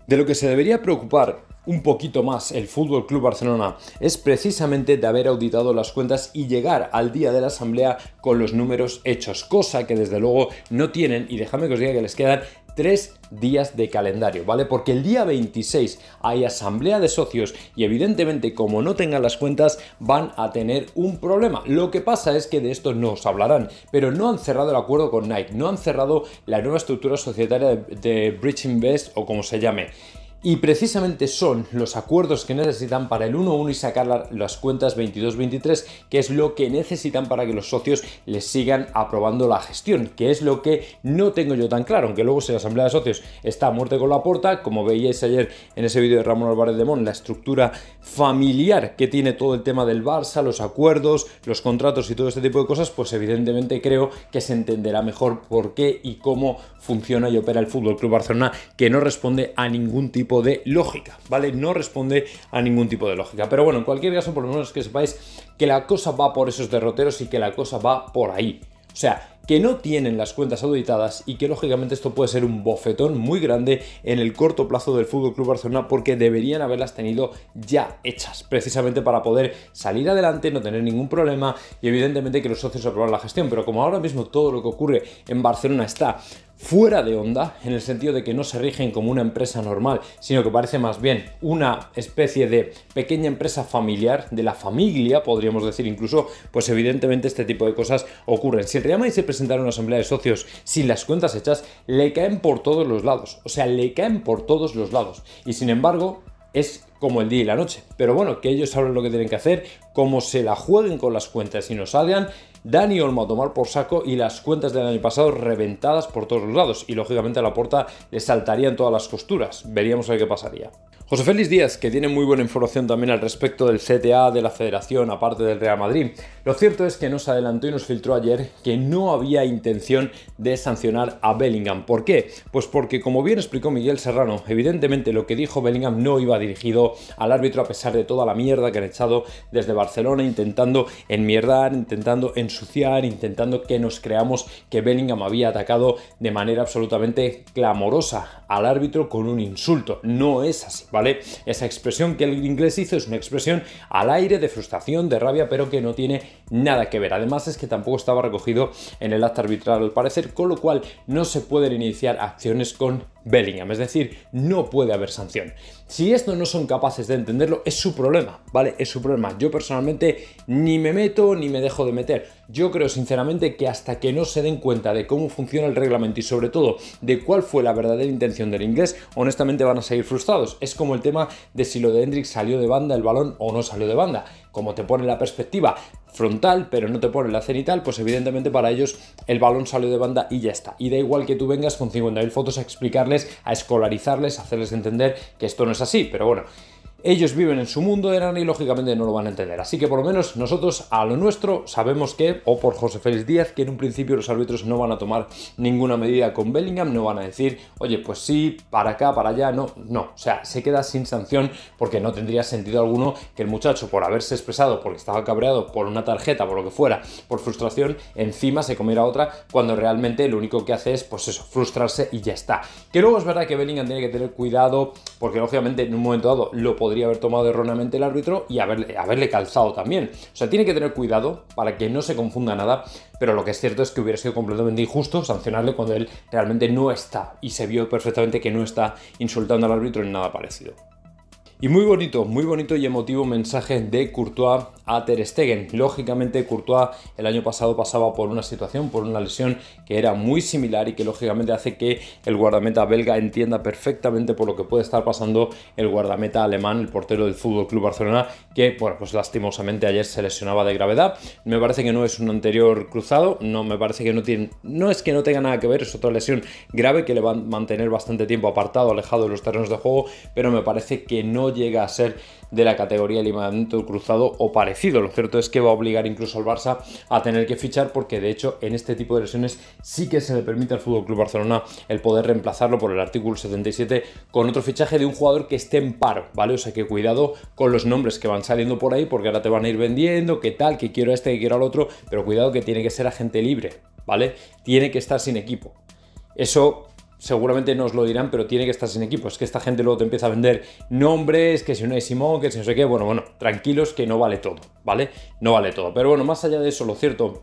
A: De lo que se debería preocupar un poquito más el Fútbol Club Barcelona es precisamente de haber auditado las cuentas y llegar al día de la asamblea con los números hechos, cosa que desde luego no tienen y déjame que os diga que les quedan tres días de calendario, ¿vale? Porque el día 26 hay asamblea de socios y evidentemente como no tengan las cuentas van a tener un problema. Lo que pasa es que de esto no os hablarán, pero no han cerrado el acuerdo con Nike, no han cerrado la nueva estructura societaria de, de Bridge Invest o como se llame. Y precisamente son los acuerdos que necesitan para el 1-1 y sacar las cuentas 22-23, que es lo que necesitan para que los socios les sigan aprobando la gestión, que es lo que no tengo yo tan claro, aunque luego si la asamblea de socios está a muerte con la puerta, como veíais ayer en ese vídeo de Ramón Álvarez de Mon, la estructura familiar que tiene todo el tema del Barça, los acuerdos, los contratos y todo este tipo de cosas, pues evidentemente creo que se entenderá mejor por qué y cómo funciona y opera el Fútbol Club Barcelona, que no responde a ningún tipo de lógica, ¿vale? No responde a ningún tipo de lógica. Pero bueno, en cualquier caso, por lo menos que sepáis que la cosa va por esos derroteros y que la cosa va por ahí. O sea, que no tienen las cuentas auditadas y que lógicamente esto puede ser un bofetón muy grande en el corto plazo del Fútbol Club Barcelona porque deberían haberlas tenido ya hechas, precisamente para poder salir adelante, no tener ningún problema y evidentemente que los socios aprobaran la gestión. Pero como ahora mismo todo lo que ocurre en Barcelona está fuera de onda, en el sentido de que no se rigen como una empresa normal, sino que parece más bien una especie de pequeña empresa familiar, de la familia, podríamos decir incluso, pues evidentemente este tipo de cosas ocurren. Si el Real Madrid se presenta en una asamblea de socios sin las cuentas hechas, le caen por todos los lados, o sea, le caen por todos los lados. Y sin embargo, es como el día y la noche. Pero bueno, que ellos saben lo que tienen que hacer, cómo se la jueguen con las cuentas y no salgan, Dani Olmo a tomar por saco y las cuentas del año pasado reventadas por todos los lados. Y lógicamente a la puerta le saltarían todas las costuras. Veríamos a ver qué pasaría. José Félix Díaz, que tiene muy buena información también al respecto del CTA, de la Federación, aparte del Real Madrid. Lo cierto es que nos adelantó y nos filtró ayer que no había intención de sancionar a Bellingham. ¿Por qué? Pues porque, como bien explicó Miguel Serrano, evidentemente lo que dijo Bellingham no iba dirigido al árbitro a pesar de toda la mierda que han echado desde Barcelona, intentando enmierdar, intentando ensuciar, intentando que nos creamos que Bellingham había atacado de manera absolutamente clamorosa al árbitro con un insulto. No es así, ¿vale? Esa expresión que el inglés hizo es una expresión al aire de frustración, de rabia, pero que no tiene nada que ver. Además es que tampoco estaba recogido en el acta arbitral al parecer, con lo cual no se pueden iniciar acciones con Bellingham, es decir, no puede haber sanción. Si esto no son capaces de entenderlo, es su problema, ¿vale? Es su problema. Yo personalmente ni me meto ni me dejo de meter. Yo creo sinceramente que hasta que no se den cuenta de cómo funciona el reglamento y sobre todo de cuál fue la verdadera intención del inglés, honestamente van a seguir frustrados. Es como el tema de si lo de Hendrix salió de banda el balón o no salió de banda. Como te pone la perspectiva frontal, pero no te pone la cenital, pues evidentemente para ellos el balón salió de banda y ya está. Y da igual que tú vengas con 50.000 fotos a explicarles, a escolarizarles, a hacerles entender que esto no es así, pero bueno. Ellos viven en su mundo de Nani y lógicamente no lo van a entender. Así que por lo menos nosotros a lo nuestro sabemos que, o por José Félix Díaz, que en un principio los árbitros no van a tomar ninguna medida con Bellingham, no van a decir, oye, pues sí, para acá, para allá, no, no. O sea, se queda sin sanción porque no tendría sentido alguno que el muchacho, por haberse expresado, porque estaba cabreado por una tarjeta, por lo que fuera, por frustración, encima se comiera otra, cuando realmente lo único que hace es, pues eso, frustrarse y ya está. Que luego es verdad que Bellingham tiene que tener cuidado, porque lógicamente en un momento dado lo podría podría haber tomado erróneamente el árbitro y haberle, haberle calzado también. O sea, tiene que tener cuidado para que no se confunda nada, pero lo que es cierto es que hubiera sido completamente injusto sancionarle cuando él realmente no está y se vio perfectamente que no está insultando al árbitro en nada parecido. Y muy bonito, muy bonito y emotivo mensaje de Courtois a Ter Stegen. Lógicamente, Courtois el año pasado pasaba por una situación, por una lesión que era muy similar y que lógicamente hace que el guardameta belga entienda perfectamente por lo que puede estar pasando el guardameta alemán, el portero del Fútbol Club Barcelona, que, bueno, pues lastimosamente ayer se lesionaba de gravedad. Me parece que no es un anterior cruzado, no me parece que no tiene, no es que no tenga nada que ver, es otra lesión grave que le va a mantener bastante tiempo apartado, alejado de los terrenos de juego, pero me parece que no llega a ser de la categoría de ligamento cruzado o parecido. Lo cierto es que va a obligar incluso al Barça a tener que fichar porque de hecho en este tipo de lesiones sí que se le permite al Fútbol Club Barcelona el poder reemplazarlo por el artículo 77 con otro fichaje de un jugador que esté en paro, ¿vale? O sea que cuidado con los nombres que van saliendo por ahí porque ahora te van a ir vendiendo, que tal, que quiero este, que quiero al otro, pero cuidado que tiene que ser agente libre, ¿vale? Tiene que estar sin equipo. Eso seguramente nos lo dirán, pero tiene que estar sin equipo. Es que esta gente luego te empieza a vender nombres, que si no es Simón, que si no sé qué. Bueno, bueno, tranquilos que no vale todo, ¿vale? No vale todo. Pero bueno, más allá de eso, lo cierto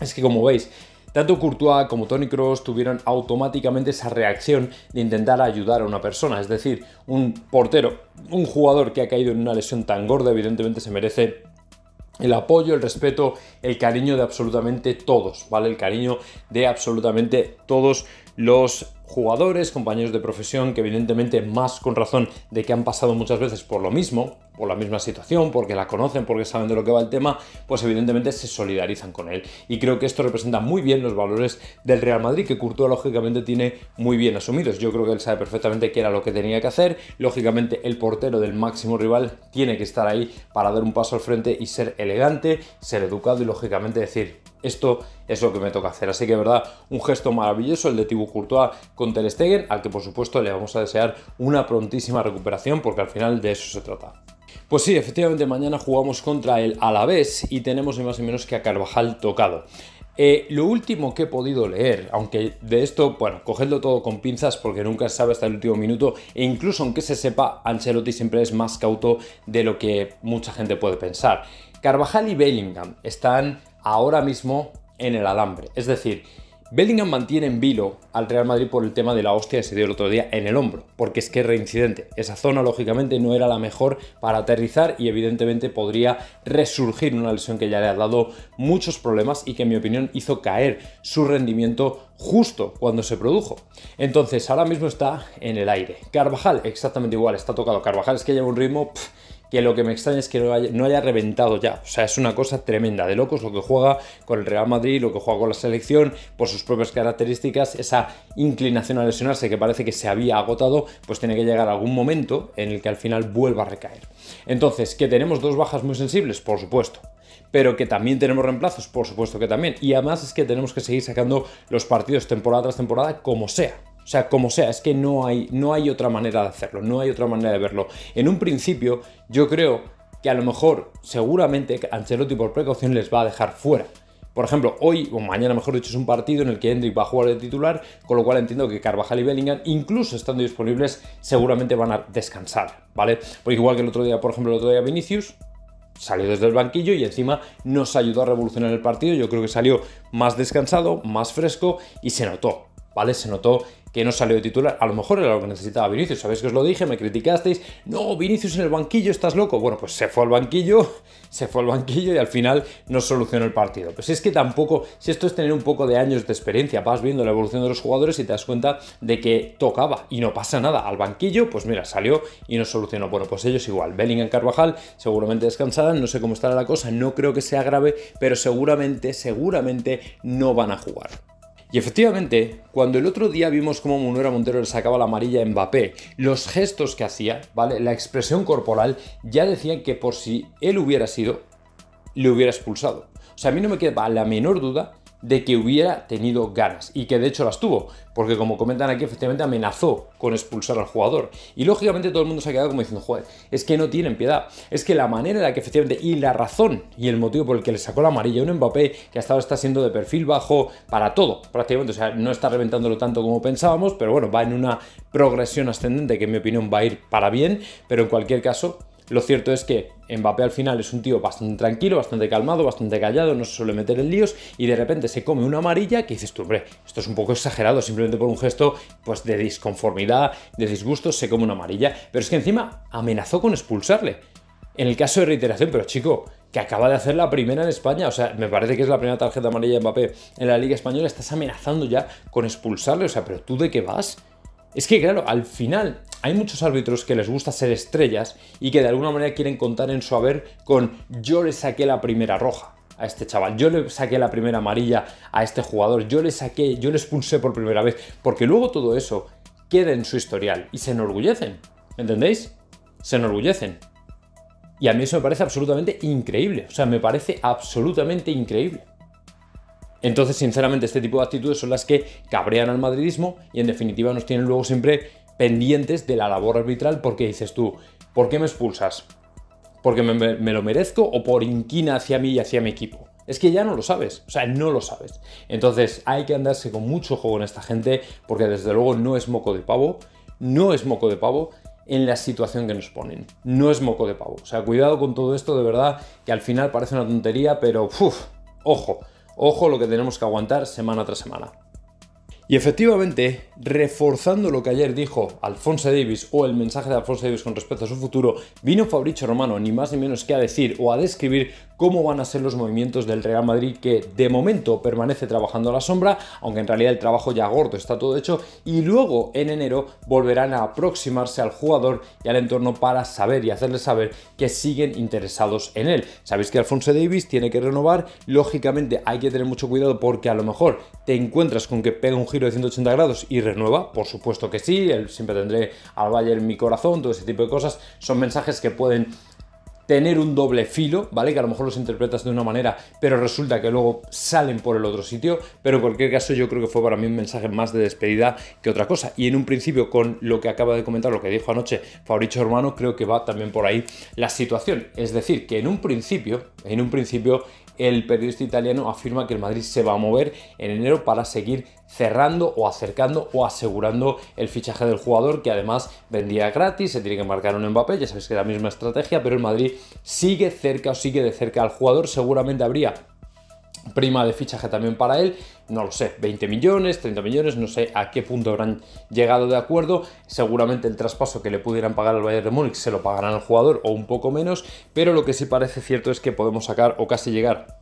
A: es que como veis, tanto Courtois como Tony Cross tuvieron automáticamente esa reacción de intentar ayudar a una persona. Es decir, un portero, un jugador que ha caído en una lesión tan gorda, evidentemente se merece el apoyo, el respeto, el cariño de absolutamente todos, ¿vale? El cariño de absolutamente todos los jugadores, compañeros de profesión, que evidentemente más con razón de que han pasado muchas veces por lo mismo, por la misma situación, porque la conocen, porque saben de lo que va el tema, pues evidentemente se solidarizan con él. Y creo que esto representa muy bien los valores del Real Madrid, que Courtois lógicamente tiene muy bien asumidos. Yo creo que él sabe perfectamente qué era lo que tenía que hacer. Lógicamente el portero del máximo rival tiene que estar ahí para dar un paso al frente y ser elegante, ser educado y lógicamente decir, esto es lo que me toca hacer. Así que, verdad, un gesto maravilloso el de Thibaut Courtois con Ter Stegen, al que por supuesto le vamos a desear una prontísima recuperación, porque al final de eso se trata. Pues sí, efectivamente, mañana jugamos contra el Alavés y tenemos ni más ni menos que a Carvajal tocado. Eh, lo último que he podido leer, aunque de esto, bueno, cogedlo todo con pinzas porque nunca se sabe hasta el último minuto, e incluso aunque se sepa, Ancelotti siempre es más cauto de lo que mucha gente puede pensar. Carvajal y Bellingham están ahora mismo en el alambre. Es decir, Bellingham mantiene en vilo al Real Madrid por el tema de la hostia que se dio el otro día en el hombro, porque es que es reincidente. Esa zona, lógicamente, no era la mejor para aterrizar y, evidentemente, podría resurgir una lesión que ya le ha dado muchos problemas y que, en mi opinión, hizo caer su rendimiento justo cuando se produjo. Entonces, ahora mismo está en el aire. Carvajal, exactamente igual, está tocado. Carvajal es que lleva un ritmo que lo que me extraña es que no haya, reventado ya. O sea, es una cosa tremenda de locos lo que juega con el Real Madrid, lo que juega con la selección, por sus propias características, esa inclinación a lesionarse que parece que se había agotado, pues tiene que llegar algún momento en el que al final vuelva a recaer. Entonces, ¿que tenemos dos bajas muy sensibles? Por supuesto pero que también tenemos reemplazos, por supuesto que también. Y además es que tenemos que seguir sacando los partidos temporada tras temporada como sea. O sea, como sea, es que no hay, no hay otra manera de hacerlo, no hay otra manera de verlo. En un principio, yo creo que a lo mejor, seguramente, Ancelotti por precaución les va a dejar fuera. Por ejemplo, hoy o mañana, mejor dicho, es un partido en el que Hendrik va a jugar de titular, con lo cual entiendo que Carvajal y Bellingham, incluso estando disponibles, seguramente van a descansar, ¿vale? Porque igual que el otro día, por ejemplo, el otro día Vinicius, salió desde el banquillo y encima nos ayudó a revolucionar el partido. Yo creo que salió más descansado, más fresco y se notó, ¿vale? Se notó que no salió de titular. A lo mejor era lo que necesitaba Vinicius. Sabéis que os lo dije, me criticasteis. No, Vinicius en el banquillo, estás loco. Bueno, pues se fue al banquillo, se fue al banquillo y al final no solucionó el partido. Pues es que tampoco, si esto es tener un poco de años de experiencia, vas viendo la evolución de los jugadores y te das cuenta de que tocaba y no pasa nada. Al banquillo, pues mira, salió y no solucionó. Bueno, pues ellos igual. Bellingham Carvajal seguramente descansarán, no sé cómo estará la cosa, no creo que sea grave, pero seguramente, seguramente no van a jugar. Y efectivamente, cuando el otro día vimos cómo Munera Montero le sacaba la amarilla a Mbappé, los gestos que hacía, ¿vale? La expresión corporal ya decían que por si él hubiera sido, le hubiera expulsado. O sea, a mí no me queda la menor duda de que hubiera tenido ganas y que de hecho las tuvo, porque como comentan aquí, efectivamente amenazó con expulsar al jugador. Y lógicamente todo el mundo se ha quedado como diciendo, joder, es que no tienen piedad. Es que la manera en la que efectivamente, y la razón y el motivo por el que le sacó la amarilla a un Mbappé que hasta ahora está siendo de perfil bajo para todo, prácticamente, o sea, no está reventándolo tanto como pensábamos, pero bueno, va en una progresión ascendente que en mi opinión va a ir para bien, pero en cualquier caso, lo cierto es que Mbappé al final es un tío bastante tranquilo, bastante calmado, bastante callado, no se suele meter en líos y de repente se come una amarilla que dices tú, hombre, esto es un poco exagerado, simplemente por un gesto pues de disconformidad, de disgusto, se come una amarilla. Pero es que encima amenazó con expulsarle. En el caso de reiteración, pero chico, que acaba de hacer la primera en España. O sea, me parece que es la primera tarjeta amarilla de Mbappé en la Liga Española. Estás amenazando ya con expulsarle. O sea, pero tú de qué vas? Es que, claro, al final hay muchos árbitros que les gusta ser estrellas y que de alguna manera quieren contar en su haber con yo le saqué la primera roja a este chaval, yo le saqué la primera amarilla a este jugador, yo le saqué, yo le expulsé por primera vez, porque luego todo eso queda en su historial y se enorgullecen, ¿entendéis? Se enorgullecen. Y a mí eso me parece absolutamente increíble, o sea, me parece absolutamente increíble. Entonces, sinceramente, este tipo de actitudes son las que cabrean al madridismo y en definitiva nos tienen luego siempre pendientes de la labor arbitral porque dices tú, ¿por qué me expulsas? ¿Porque me, lo merezco o por inquina hacia mí y hacia mi equipo? Es que ya no lo sabes, o sea, no lo sabes. Entonces hay que andarse con mucho juego en esta gente porque desde luego no es moco de pavo, no es moco de pavo en la situación que nos ponen. No es moco de pavo. O sea, cuidado con todo esto, de verdad, que al final parece una tontería, pero uf, ojo, Ojo lo que tenemos que aguantar semana tras semana. Y efectivamente, reforzando lo que ayer dijo Alfonso Davis o el mensaje de Alfonso Davis con respecto a su futuro, vino Fabricio Romano ni más ni menos que a decir o a describir cómo van a ser los movimientos del Real Madrid que de momento permanece trabajando a la sombra, aunque en realidad el trabajo ya gordo está todo hecho, y luego en enero volverán a aproximarse al jugador y al entorno para saber y hacerle saber que siguen interesados en él. Sabéis que Alfonso Davis tiene que renovar, lógicamente hay que tener mucho cuidado porque a lo mejor te encuentras con que pega un giro de 180 grados y renueva, por supuesto que sí, siempre tendré al Bayern mi corazón, todo ese tipo de cosas, son mensajes que pueden tener un doble filo, ¿vale? Que a lo mejor los interpretas de una manera, pero resulta que luego salen por el otro sitio, pero en cualquier caso yo creo que fue para mí un mensaje más de despedida que otra cosa. Y en un principio, con lo que acaba de comentar, lo que dijo anoche Fabricio Hermano, creo que va también por ahí la situación. Es decir, que en un principio, en un principio, el periodista italiano afirma que el Madrid se va a mover en enero para seguir cerrando o acercando o asegurando el fichaje del jugador que además vendía gratis, se tiene que marcar un Mbappé, ya sabéis que es la misma estrategia, pero el Madrid sigue cerca o sigue de cerca al jugador, seguramente habría prima de fichaje también para él, no lo sé, 20 millones, 30 millones, no sé a qué punto habrán llegado de acuerdo, seguramente el traspaso que le pudieran pagar al Bayern de Múnich se lo pagarán al jugador o un poco menos, pero lo que sí parece cierto es que podemos sacar o casi llegar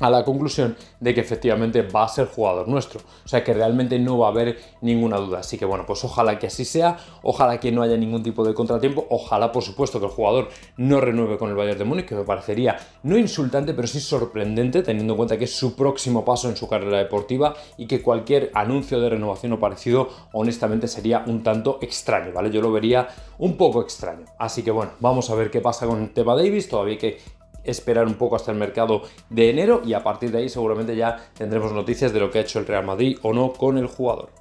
A: a la conclusión de que efectivamente va a ser jugador nuestro. O sea que realmente no va a haber ninguna duda. Así que bueno, pues ojalá que así sea, ojalá que no haya ningún tipo de contratiempo, ojalá por supuesto que el jugador no renueve con el Bayern de Múnich, que me parecería no insultante, pero sí sorprendente, teniendo en cuenta que es su próximo paso en su carrera deportiva y que cualquier anuncio de renovación o parecido, honestamente sería un tanto extraño, ¿vale? Yo lo vería un poco extraño. Así que bueno, vamos a ver qué pasa con el tema Davis, todavía que esperar un poco hasta el mercado de enero y a partir de ahí seguramente ya tendremos noticias de lo que ha hecho el Real Madrid o no con el jugador.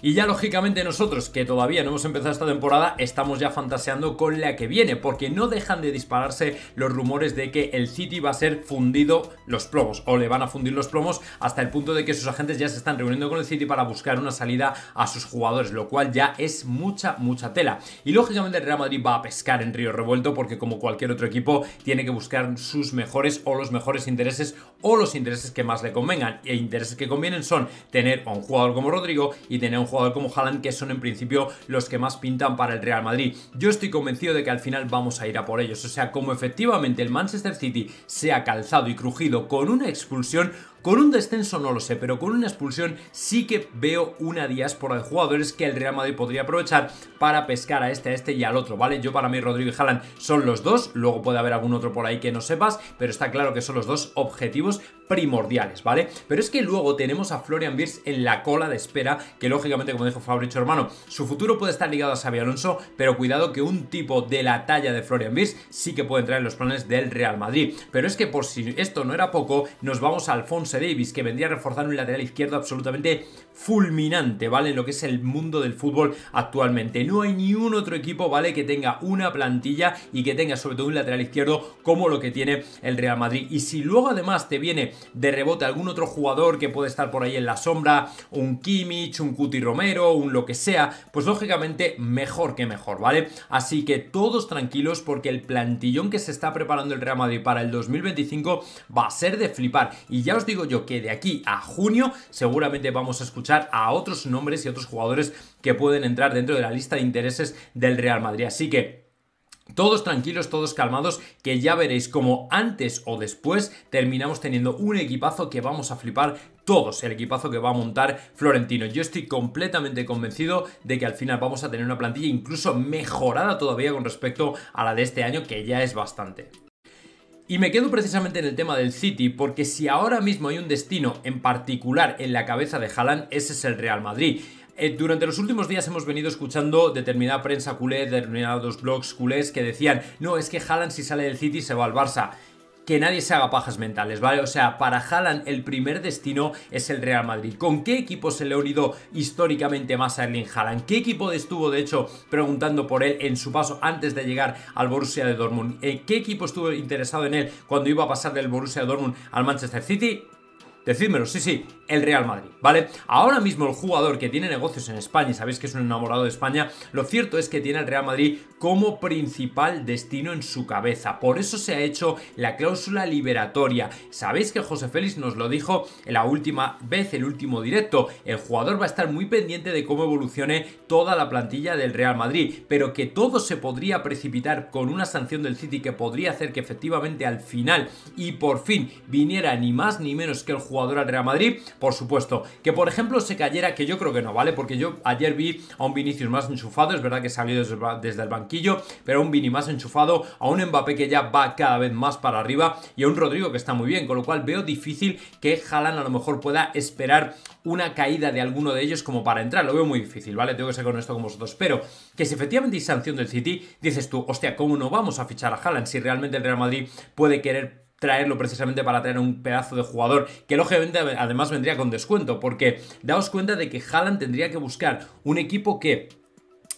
A: Y ya lógicamente nosotros, que todavía no hemos empezado esta temporada, estamos ya fantaseando con la que viene, porque no dejan de dispararse los rumores de que el City va a ser fundido los plomos, o le van a fundir los plomos, hasta el punto de que sus agentes ya se están reuniendo con el City para buscar una salida a sus jugadores, lo cual ya es mucha, mucha tela. Y lógicamente el Real Madrid va a pescar en Río Revuelto, porque como cualquier otro equipo, tiene que buscar sus mejores o los mejores intereses o los intereses que más le convengan. E intereses que convienen son tener a un jugador como Rodrigo y tener a un jugador como Haaland, que son en principio los que más pintan para el Real Madrid. Yo estoy convencido de que al final vamos a ir a por ellos. O sea, como efectivamente el Manchester City se ha calzado y crujido con una expulsión, con un descenso no lo sé, pero con una expulsión sí que veo una diáspora de jugadores que el Real Madrid podría aprovechar para pescar a este, a este y al otro, ¿vale? Yo para mí Rodrigo y Haaland son los dos, luego puede haber algún otro por ahí que no sepas, pero está claro que son los dos objetivos primordiales, ¿vale? Pero es que luego tenemos a Florian Wirtz en la cola de espera, que lógicamente, como dijo Fabricio Hermano, su futuro puede estar ligado a Xavi Alonso, pero cuidado que un tipo de la talla de Florian Wirtz sí que puede entrar en los planes del Real Madrid. Pero es que por si esto no era poco, nos vamos a Alfonso Davis, que vendría a reforzar un lateral izquierdo absolutamente fulminante, ¿vale? En lo que es el mundo del fútbol actualmente. No hay ni un otro equipo, ¿vale? Que tenga una plantilla y que tenga sobre todo un lateral izquierdo como lo que tiene el Real Madrid. Y si luego además te viene de rebote algún otro jugador que puede estar por ahí en la sombra, un Kimmich, un Cuti Romero, un lo que sea, pues lógicamente mejor que mejor, ¿vale? Así que todos tranquilos porque el plantillón que se está preparando el Real Madrid para el 2025 va a ser de flipar. Y ya os digo yo que de aquí a junio seguramente vamos a escuchar a otros nombres y otros jugadores que pueden entrar dentro de la lista de intereses del Real Madrid. Así que Todos tranquilos, todos calmados, que ya veréis como antes o después terminamos teniendo un equipazo que vamos a flipar todos, el equipazo que va a montar Florentino. Yo estoy completamente convencido de que al final vamos a tener una plantilla incluso mejorada todavía con respecto a la de este año, que ya es bastante. Y me quedo precisamente en el tema del City, porque si ahora mismo hay un destino en particular en la cabeza de Haaland, ese es el Real Madrid. Eh, durante los últimos días hemos venido escuchando determinada prensa culé, determinados blogs culés que decían, no, es que Haaland si sale del City se va al Barça que nadie se haga pajas mentales, ¿vale? O sea, para Haaland el primer destino es el Real Madrid. ¿Con qué equipo se le ha unido históricamente más a Erling Haaland? ¿Qué equipo estuvo, de hecho, preguntando por él en su paso antes de llegar al Borussia de Dortmund? Eh, ¿Qué equipo estuvo interesado en él cuando iba a pasar del Borussia de Dortmund al Manchester City? Decídmelo, sí, sí, el Real Madrid, ¿vale? Ahora mismo el jugador que tiene negocios en España, y sabéis que es un enamorado de España, lo cierto es que tiene el Real Madrid como principal destino en su cabeza. Por eso se ha hecho la cláusula liberatoria. Sabéis que José Félix nos lo dijo la última vez, el último directo. El jugador va a estar muy pendiente de cómo evolucione toda la plantilla del Real Madrid, pero que todo se podría precipitar con una sanción del City que podría hacer que efectivamente al final y por fin viniera ni más ni menos que el jugador al Real Madrid, por supuesto. Que por ejemplo se cayera, que yo creo que no, ¿vale? Porque yo ayer vi a un Vinicius más enchufado, es verdad que salió desde el banquillo, pero a un Vini más enchufado, a un Mbappé que ya va cada vez más para arriba y a un Rodrigo que está muy bien, con lo cual veo difícil que Haaland a lo mejor pueda esperar una caída de alguno de ellos como para entrar. Lo veo muy difícil, ¿vale? Tengo que ser con esto con vosotros. Pero que si efectivamente hay sanción del City, dices tú, hostia, ¿cómo no vamos a fichar a Haaland si realmente el Real Madrid puede querer traerlo precisamente para traer un pedazo de jugador que lógicamente además vendría con descuento porque daos cuenta de que Haaland tendría que buscar un equipo que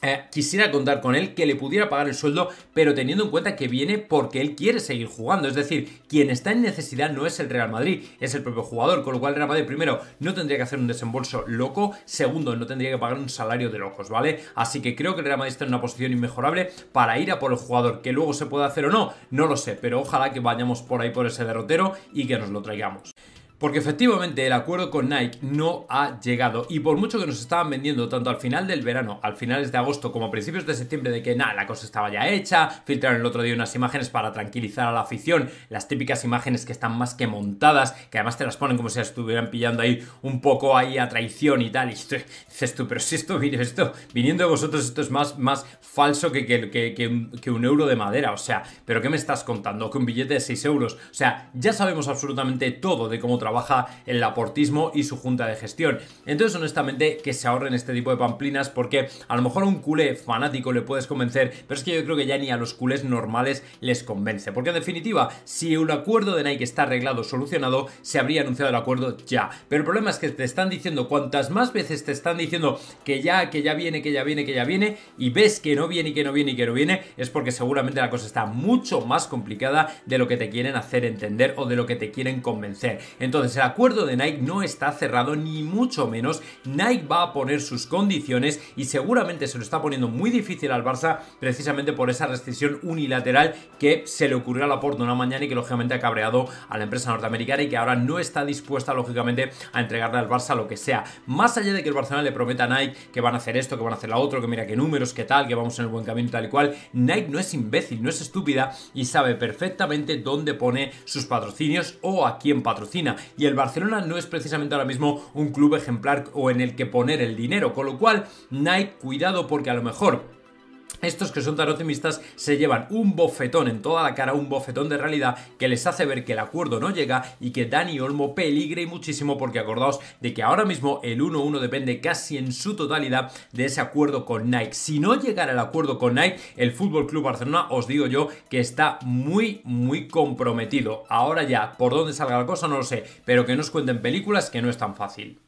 A: eh, quisiera contar con él, que le pudiera pagar el sueldo, pero teniendo en cuenta que viene porque él quiere seguir jugando. Es decir, quien está en necesidad no es el Real Madrid, es el propio jugador. Con lo cual, Real Madrid, primero, no tendría que hacer un desembolso loco. Segundo, no tendría que pagar un salario de locos, ¿vale? Así que creo que el Real Madrid está en una posición inmejorable para ir a por el jugador. Que luego se puede hacer o no, no lo sé, pero ojalá que vayamos por ahí por ese derrotero y que nos lo traigamos. Porque efectivamente el acuerdo con Nike no ha llegado. Y por mucho que nos estaban vendiendo tanto al final del verano, al finales de agosto como a principios de septiembre de que nada, la cosa estaba ya hecha, filtraron el otro día unas imágenes para tranquilizar a la afición, las típicas imágenes que están más que montadas, que además te las ponen como si las estuvieran pillando ahí un poco ahí a traición y tal, y dices tú, pero si esto, esto, viniendo de vosotros esto es más, más falso que, que, que, que un euro de madera, o sea, pero ¿qué me estás contando? Que un billete de 6 euros, o sea, ya sabemos absolutamente todo de cómo trabaja el aportismo y su junta de gestión. Entonces, honestamente, que se ahorren este tipo de pamplinas porque a lo mejor a un culé fanático le puedes convencer, pero es que yo creo que ya ni a los culés normales les convence. Porque en definitiva, si un acuerdo de Nike está arreglado, solucionado, se habría anunciado el acuerdo ya. Pero el problema es que te están diciendo, cuantas más veces te están diciendo que ya, que ya viene, que ya viene, que ya viene, y ves que no viene y que no viene y que no viene, es porque seguramente la cosa está mucho más complicada de lo que te quieren hacer entender o de lo que te quieren convencer. Entonces, el acuerdo de Nike no está cerrado ni mucho menos. Nike va a poner sus condiciones y seguramente se lo está poniendo muy difícil al Barça precisamente por esa restricción unilateral que se le ocurrió a la Porta una mañana y que lógicamente ha cabreado a la empresa norteamericana y que ahora no está dispuesta lógicamente a entregarle al Barça lo que sea. Más allá de que el Barcelona le prometa a Nike que van a hacer esto, que van a hacer lo otro, que mira qué números, qué tal, que vamos en el buen camino tal y cual, Nike no es imbécil, no es estúpida y sabe perfectamente dónde pone sus patrocinios o a quién patrocina. Y el Barcelona no es precisamente ahora mismo un club ejemplar o en el que poner el dinero, con lo cual Nike cuidado porque a lo mejor estos que son tan optimistas se llevan un bofetón en toda la cara, un bofetón de realidad que les hace ver que el acuerdo no llega y que Dani Olmo peligre muchísimo porque acordaos de que ahora mismo el 1-1 depende casi en su totalidad de ese acuerdo con Nike. Si no llegara el acuerdo con Nike, el Fútbol Club Barcelona os digo yo que está muy muy comprometido. Ahora ya, por dónde salga la cosa no lo sé, pero que nos cuenten películas que no es tan fácil.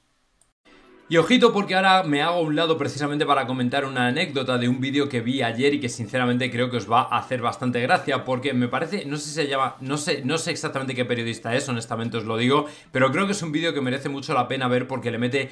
A: Y ojito porque ahora me hago a un lado precisamente para comentar una anécdota de un vídeo que vi ayer y que sinceramente creo que os va a hacer bastante gracia porque me parece, no sé si se llama, no sé, no sé exactamente qué periodista es, honestamente os lo digo, pero creo que es un vídeo que merece mucho la pena ver porque le mete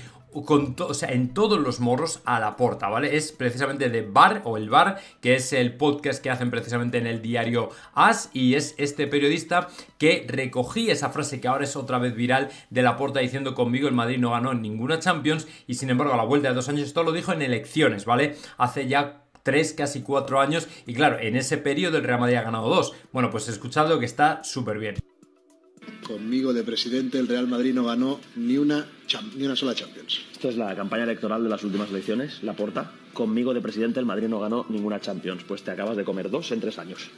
A: en todos los morros a la porta, ¿vale? Es precisamente de Bar o el Bar, que es el podcast que hacen precisamente en el diario As y es este periodista que recogí esa frase que ahora es otra vez viral de la porta diciendo conmigo el Madrid no ganó ninguna Champions y sin embargo a la vuelta de dos años esto lo dijo en elecciones, ¿vale? Hace ya tres, casi cuatro años. Y claro, en ese periodo el Real Madrid ha ganado dos. Bueno, pues escuchadlo que está súper bien.
D: Conmigo de presidente, el Real Madrid no ganó ni una, ni una sola Champions.
E: Esto es la campaña electoral de las últimas elecciones, la porta. Conmigo de presidente, el Madrid no ganó ninguna Champions. Pues te acabas de comer dos en tres años.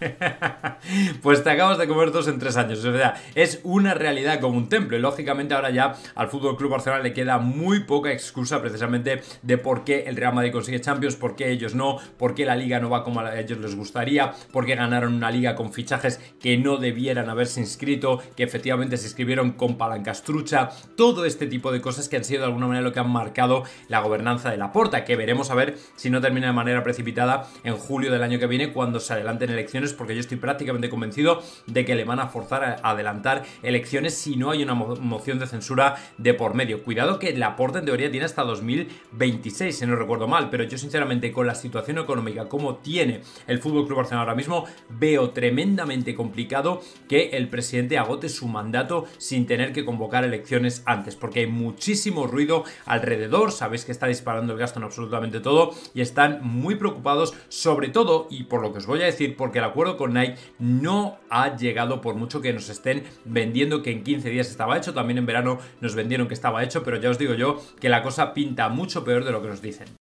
A: pues te acabas de comer dos en tres años. O sea, es una realidad como un templo. Y lógicamente ahora ya al Fútbol Club Barcelona le queda muy poca excusa precisamente de por qué el Real Madrid consigue Champions, por qué ellos no, por qué la liga no va como a ellos les gustaría, por qué ganaron una liga con fichajes que no debieran haberse inscrito, que efectivamente se inscribieron con palancastrucha, todo este tipo de cosas que han sido de alguna manera lo que han marcado la gobernanza de la porta, que veremos a ver si no termina de manera precipitada en julio del año que viene cuando se adelanten elecciones porque yo estoy prácticamente convencido de que le van a forzar a adelantar elecciones si no hay una moción de censura de por medio. Cuidado que la porta en teoría tiene hasta 2026, si no recuerdo mal, pero yo sinceramente con la situación económica como tiene el Fútbol Club Barcelona ahora mismo, veo tremendamente complicado que el presidente agote su mandato sin tener que convocar elecciones antes, porque hay muchísimo ruido alrededor, sabéis que está disparando el gasto en absolutamente todo y están muy preocupados sobre todo, y por lo que os voy a decir, porque la con Nike no ha llegado por mucho que nos estén vendiendo que en 15 días estaba hecho. También en verano nos vendieron que estaba hecho, pero ya os digo yo que la cosa pinta mucho peor de lo que nos dicen.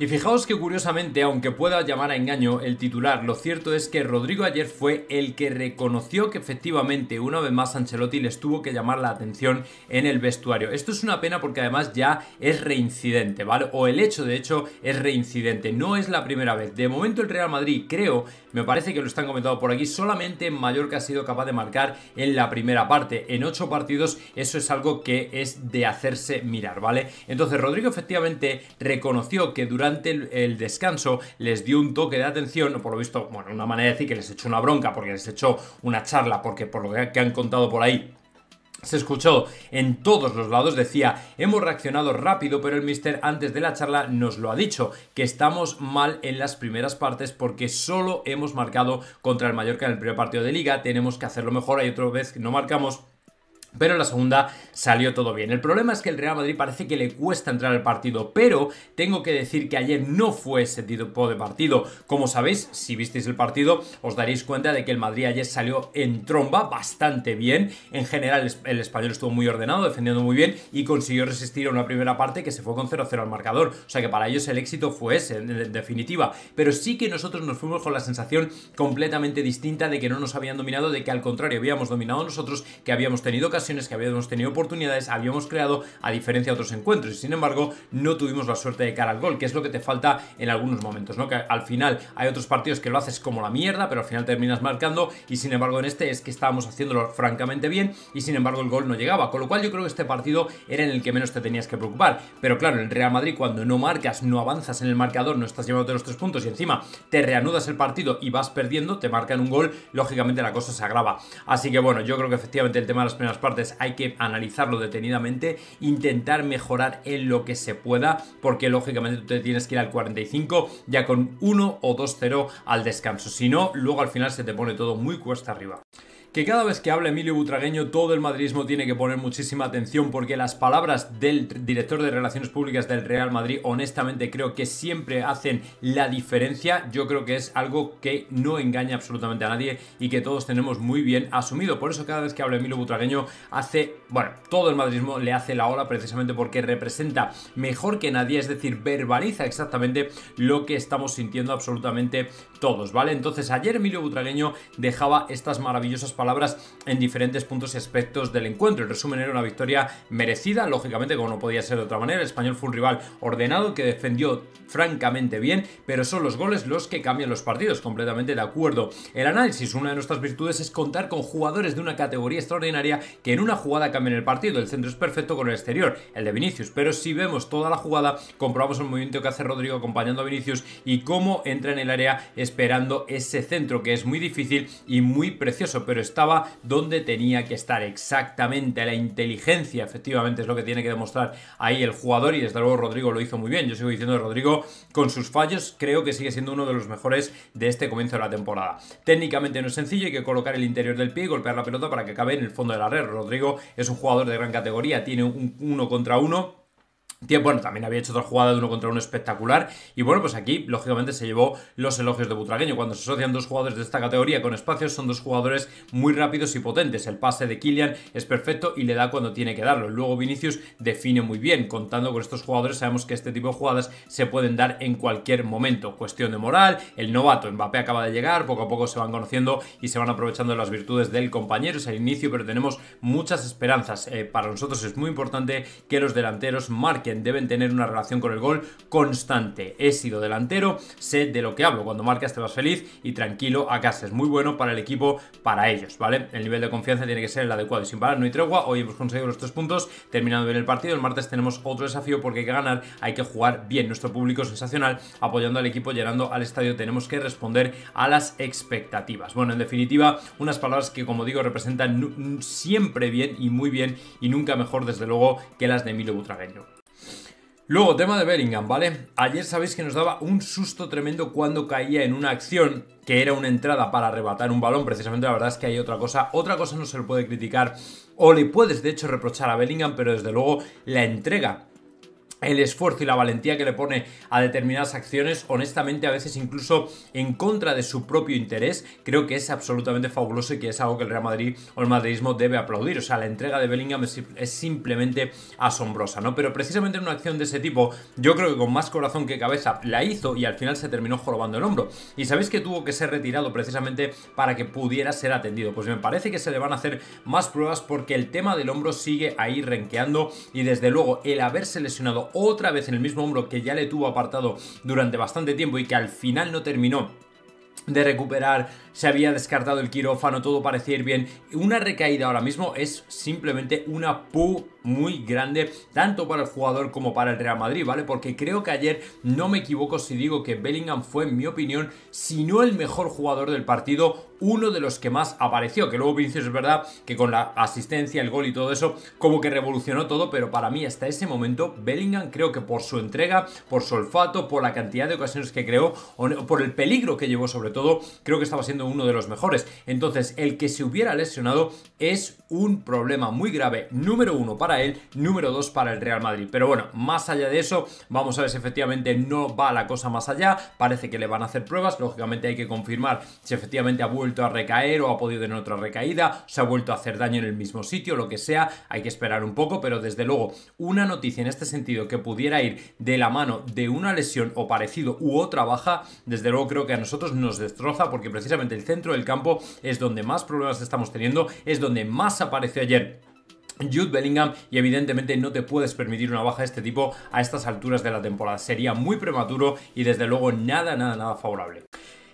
A: Y fijaos que curiosamente, aunque pueda llamar a engaño el titular, lo cierto es que Rodrigo ayer fue el que reconoció que efectivamente una vez más Ancelotti les tuvo que llamar la atención en el vestuario. Esto es una pena porque además ya es reincidente, ¿vale? O el hecho de hecho es reincidente, no es la primera vez. De momento el Real Madrid, creo, me parece que lo están comentando por aquí, solamente Mallorca ha sido capaz de marcar en la primera parte. En ocho partidos eso es algo que es de hacerse mirar, ¿vale? Entonces Rodrigo efectivamente reconoció que durante el, descanso les dio un toque de atención, por lo visto, bueno, una manera de decir que les echó una bronca, porque les echó una charla, porque por lo que han contado por ahí, se escuchó en todos los lados, decía, hemos reaccionado rápido, pero el mister antes de la charla nos lo ha dicho, que estamos mal en las primeras partes porque solo hemos marcado contra el Mallorca en el primer partido de liga, tenemos que hacerlo mejor, hay otra vez que no marcamos pero en la segunda salió todo bien. El problema es que el Real Madrid parece que le cuesta entrar al partido, pero tengo que decir que ayer no fue ese tipo de partido. Como sabéis, si visteis el partido, os daréis cuenta de que el Madrid ayer salió en tromba bastante bien. En general, el español estuvo muy ordenado, defendiendo muy bien y consiguió resistir a una primera parte que se fue con 0-0 al marcador. O sea que para ellos el éxito fue ese, en definitiva. Pero sí que nosotros nos fuimos con la sensación completamente distinta de que no nos habían dominado, de que al contrario habíamos dominado nosotros, que habíamos tenido que habíamos tenido oportunidades, habíamos creado, a diferencia de otros encuentros. Y sin embargo, no tuvimos la suerte de cara al gol, que es lo que te falta en algunos momentos, ¿no? Que al final hay otros partidos que lo haces como la mierda, pero al final terminas marcando. Y sin embargo, en este es que estábamos haciéndolo francamente bien y sin embargo el gol no llegaba. Con lo cual yo creo que este partido era en el que menos te tenías que preocupar. Pero claro, en Real Madrid, cuando no marcas, no avanzas en el marcador, no estás llevándote los tres puntos y encima te reanudas el partido y vas perdiendo, te marcan un gol, lógicamente la cosa se agrava. Así que bueno, yo creo que efectivamente el tema de las primeras partes hay que analizarlo detenidamente, intentar mejorar en lo que se pueda, porque lógicamente tú te tienes que ir al 45 ya con 1 o 2-0 al descanso. Si no, luego al final se te pone todo muy cuesta arriba que cada vez que habla Emilio Butragueño todo el madridismo tiene que poner muchísima atención porque las palabras del director de Relaciones Públicas del Real Madrid honestamente creo que siempre hacen la diferencia. Yo creo que es algo que no engaña absolutamente a nadie y que todos tenemos muy bien asumido. Por eso cada vez que habla Emilio Butragueño hace, bueno, todo el madridismo le hace la ola precisamente porque representa mejor que nadie, es decir, verbaliza exactamente lo que estamos sintiendo absolutamente todos, ¿vale? Entonces ayer Emilio Butragueño dejaba estas maravillosas palabras en diferentes puntos y aspectos del encuentro. El resumen era una victoria merecida, lógicamente, como no podía ser de otra manera. El español fue un rival ordenado que defendió francamente bien, pero son los goles los que cambian los partidos, completamente de acuerdo. El análisis, una de nuestras virtudes es contar con jugadores de una categoría extraordinaria que en una jugada cambian el partido. El centro es perfecto con el exterior, el de Vinicius, pero si vemos toda la jugada, comprobamos el movimiento que hace Rodrigo acompañando a Vinicius y cómo entra en el área esperando ese centro que es muy difícil y muy precioso, pero estaba donde tenía que estar exactamente. La inteligencia, efectivamente, es lo que tiene que demostrar ahí el jugador y desde luego Rodrigo lo hizo muy bien. Yo sigo diciendo Rodrigo, con sus fallos, creo que sigue siendo uno de los mejores de este comienzo de la temporada. Técnicamente no es sencillo, hay que colocar el interior del pie y golpear la pelota para que acabe en el fondo de la red. Rodrigo es un jugador de gran categoría, tiene un uno contra uno bueno, también había hecho otra jugada de uno contra uno espectacular. Y bueno, pues aquí, lógicamente, se llevó los elogios de Butragueño. Cuando se asocian dos jugadores de esta categoría con espacios, son dos jugadores muy rápidos y potentes. El pase de Kylian es perfecto y le da cuando tiene que darlo. Luego Vinicius define muy bien. Contando con estos jugadores, sabemos que este tipo de jugadas se pueden dar en cualquier momento. Cuestión de moral, el novato Mbappé acaba de llegar, poco a poco se van conociendo y se van aprovechando las virtudes del compañero. Es el inicio, pero tenemos muchas esperanzas. Eh, para nosotros es muy importante que los delanteros marquen deben tener una relación con el gol constante. He sido delantero, sé de lo que hablo. Cuando marcas te vas feliz y tranquilo a casa. Es muy bueno para el equipo, para ellos, ¿vale? El nivel de confianza tiene que ser el adecuado y sin parar, no hay tregua. Hoy hemos conseguido los tres puntos, terminando bien el partido. El martes tenemos otro desafío porque hay que ganar, hay que jugar bien. Nuestro público sensacional, apoyando al equipo, llegando al estadio, tenemos que responder a las expectativas. Bueno, en definitiva, unas palabras que, como digo, representan siempre bien y muy bien y nunca mejor, desde luego, que las de Emilio Butragueño. Luego, tema de Bellingham, ¿vale? Ayer sabéis que nos daba un susto tremendo cuando caía en una acción que era una entrada para arrebatar un balón. Precisamente la verdad es que hay otra cosa. Otra cosa no se le puede criticar o le puedes de hecho reprochar a Bellingham, pero desde luego la entrega el esfuerzo y la valentía que le pone a determinadas acciones, honestamente a veces incluso en contra de su propio interés, creo que es absolutamente fabuloso y que es algo que el Real Madrid o el madridismo debe aplaudir. O sea, la entrega de Bellingham es, simplemente asombrosa, ¿no? Pero precisamente en una acción de ese tipo, yo creo que con más corazón que cabeza la hizo y al final se terminó jorobando el hombro. Y sabéis que tuvo que ser retirado precisamente para que pudiera ser atendido. Pues me parece que se le van a hacer más pruebas porque el tema del hombro sigue ahí renqueando y desde luego el haberse lesionado otra vez en el mismo hombro que ya le tuvo apartado durante bastante tiempo y que al final no terminó de recuperar, se había descartado el quirófano, todo parecía ir bien. Una recaída ahora mismo es simplemente una pu muy grande, tanto para el jugador como para el Real Madrid, ¿vale? Porque creo que ayer no me equivoco si digo que Bellingham fue, en mi opinión, si no el mejor jugador del partido, uno de los que más apareció. Que luego Vinicius es verdad que con la asistencia, el gol y todo eso, como que revolucionó todo, pero para mí hasta ese momento, Bellingham creo que por su entrega, por su olfato, por la cantidad de ocasiones que creó, por el peligro que llevó sobre todo, creo que estaba siendo uno de los mejores. Entonces, el que se hubiera lesionado es un problema muy grave, número uno para él, número 2 para el Real Madrid. Pero bueno, más allá de eso, vamos a ver si efectivamente no va la cosa más allá. Parece que le van a hacer pruebas, lógicamente hay que confirmar si efectivamente ha vuelto a recaer o ha podido tener otra recaída, se ha vuelto a hacer daño en el mismo sitio, lo que sea, hay que esperar un poco, pero desde luego una noticia en este sentido que pudiera ir de la mano de una lesión o parecido u otra baja, desde luego creo que a nosotros nos destroza porque precisamente el centro del campo es donde más problemas estamos teniendo, es donde más apareció ayer Jude Bellingham y evidentemente no te puedes permitir una baja de este tipo a estas alturas de la temporada. Sería muy prematuro y desde luego nada, nada, nada favorable.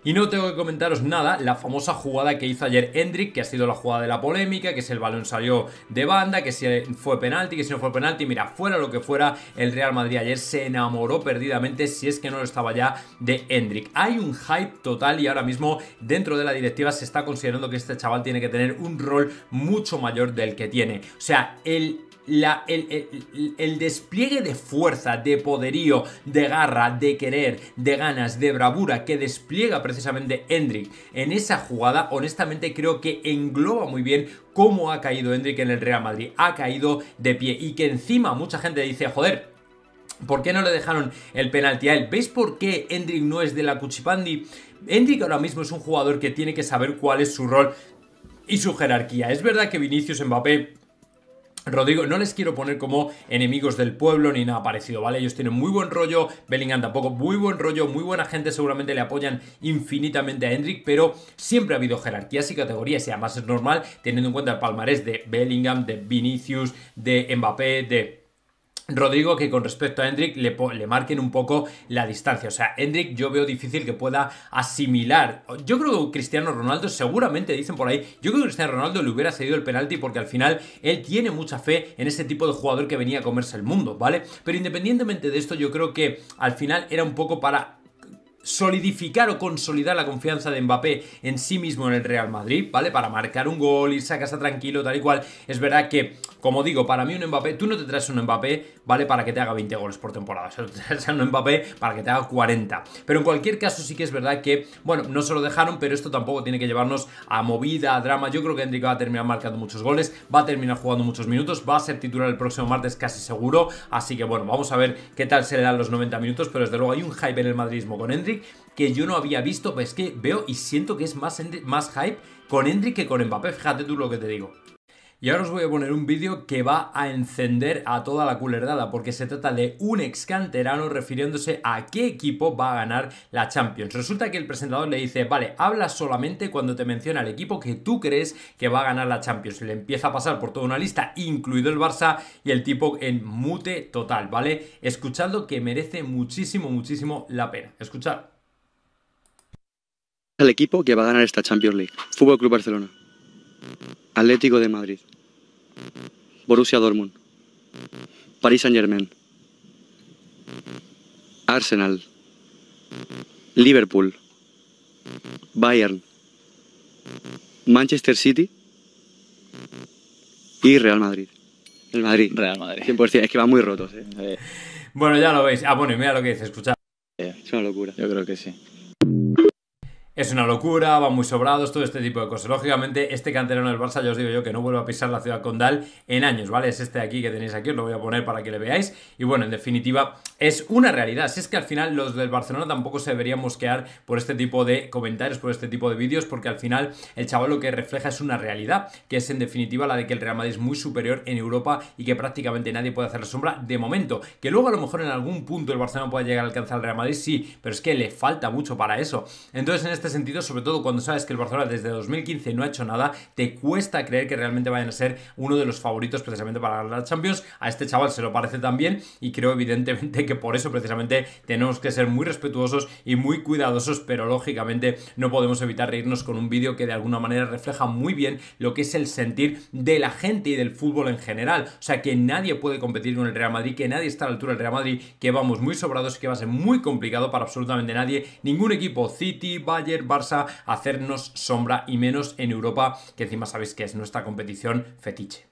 A: Y no tengo que comentaros nada, la famosa jugada que hizo ayer Hendrik, que ha sido la jugada de la polémica, que si el balón salió de banda, que si fue penalti, que si no fue penalti, mira, fuera lo que fuera, el Real Madrid ayer se enamoró perdidamente, si es que no lo estaba ya, de Hendrik. Hay un hype total y ahora mismo dentro de la directiva se está considerando que este chaval tiene que tener un rol mucho mayor del que tiene. O sea, el el, despliegue de fuerza, de poderío, de garra, de querer, de ganas, de bravura que despliega precisamente Hendrik en esa jugada, honestamente creo que engloba muy bien cómo ha caído Hendrik en el Real Madrid. Ha caído de pie y que encima mucha gente dice, joder, ¿Por qué no le dejaron el penalti a él? ¿Veis por qué Hendrik no es de la Cuchipandi? Hendrik ahora mismo es un jugador que tiene que saber cuál es su rol y su jerarquía. Es verdad que Vinicius Mbappé Rodrigo, no les quiero poner como enemigos del pueblo ni nada parecido, ¿vale? Ellos tienen muy buen rollo, Bellingham tampoco, muy buen rollo, muy buena gente, seguramente le apoyan infinitamente a Hendrik, pero siempre ha habido jerarquías y categorías y además es normal teniendo en cuenta el palmarés de Bellingham, de Vinicius, de Mbappé, de Rodrigo que con respecto a Hendrik le, le, marquen un poco la distancia. O sea, Hendrik yo veo difícil que pueda asimilar. Yo creo que Cristiano Ronaldo, seguramente dicen por ahí, yo creo que Cristiano Ronaldo le hubiera cedido el penalti porque al final él tiene mucha fe en ese tipo de jugador que venía a comerse el mundo, ¿vale? Pero independientemente de esto, yo creo que al final era un poco para solidificar o consolidar la confianza de Mbappé en sí mismo en el Real Madrid, ¿vale? Para marcar un gol, irse a casa tranquilo, tal y cual. Es verdad que, como digo, para mí un Mbappé, tú no te traes un Mbappé, ¿vale? Para que te haga 20 goles por temporada. O sea, te traes un Mbappé para que te haga 40. Pero en cualquier caso sí que es verdad que, bueno, no se lo dejaron, pero esto tampoco tiene que llevarnos a movida, a drama. Yo creo que Hendrik va a terminar marcando muchos goles, va a terminar jugando muchos minutos, va a ser titular el próximo martes casi seguro. Así que bueno, vamos a ver qué tal se le dan los 90 minutos, pero desde luego hay un hype en el madridismo con Hendrik que yo no había visto, pues es que veo y siento que es más, más hype con Hendrik que con Mbappé, fíjate tú lo que te digo. Y ahora os voy a poner un vídeo que va a encender a toda la culerdada, porque se trata de un ex canterano refiriéndose a qué equipo va a ganar la Champions. Resulta que el presentador le dice, vale, habla solamente cuando te menciona el equipo que tú crees que va a ganar la Champions. Le empieza a pasar por toda una lista, incluido el Barça, y el tipo en mute total, ¿vale? Escuchadlo que merece muchísimo, muchísimo la pena. Escuchad.
F: El equipo que va a ganar esta Champions League. Fútbol Club Barcelona. Atlético de Madrid. Borussia Dortmund. Paris Saint-Germain. Arsenal. Liverpool. Bayern. Manchester City. Y Real Madrid. El Madrid.
G: Real Madrid.
F: 100%. Es que van muy rotos, ¿eh?
A: Bueno, ya lo veis. Ah, bueno, y mira lo que dice, escuchad.
F: Es una locura.
G: yo creo que sí.
A: Es una locura, van muy sobrados, todo este tipo de cosas. Lógicamente, este canterano del Barça, ya os digo yo que no vuelve a pisar la ciudad condal en años, ¿vale? Es este de aquí que tenéis aquí, os lo voy a poner para que le veáis. Y bueno, en definitiva, es una realidad. Si es que al final los del Barcelona tampoco se deberían mosquear por este tipo de comentarios, por este tipo de vídeos, porque al final el chaval lo que refleja es una realidad, que es en definitiva la de que el Real Madrid es muy superior en Europa y que prácticamente nadie puede hacer la sombra de momento. Que luego a lo mejor en algún punto el Barcelona pueda llegar a alcanzar al Real Madrid, sí, pero es que le falta mucho para eso. Entonces, en este sentido, sobre todo cuando sabes que el Barcelona desde 2015 no ha hecho nada, te cuesta creer que realmente vayan a ser uno de los favoritos precisamente para la Champions. A este chaval se lo parece también y creo evidentemente que por eso precisamente tenemos que ser muy respetuosos y muy cuidadosos, pero lógicamente no podemos evitar reírnos con un vídeo que de alguna manera refleja muy bien lo que es el sentir de la gente y del fútbol en general. O sea, que nadie puede competir con el Real Madrid, que nadie está a la altura del Real Madrid, que vamos muy sobrados y que va a ser muy complicado para absolutamente nadie, ningún equipo, City, Bayern, Barça, hacernos sombra y menos en Europa, que encima sabéis que es nuestra competición fetiche.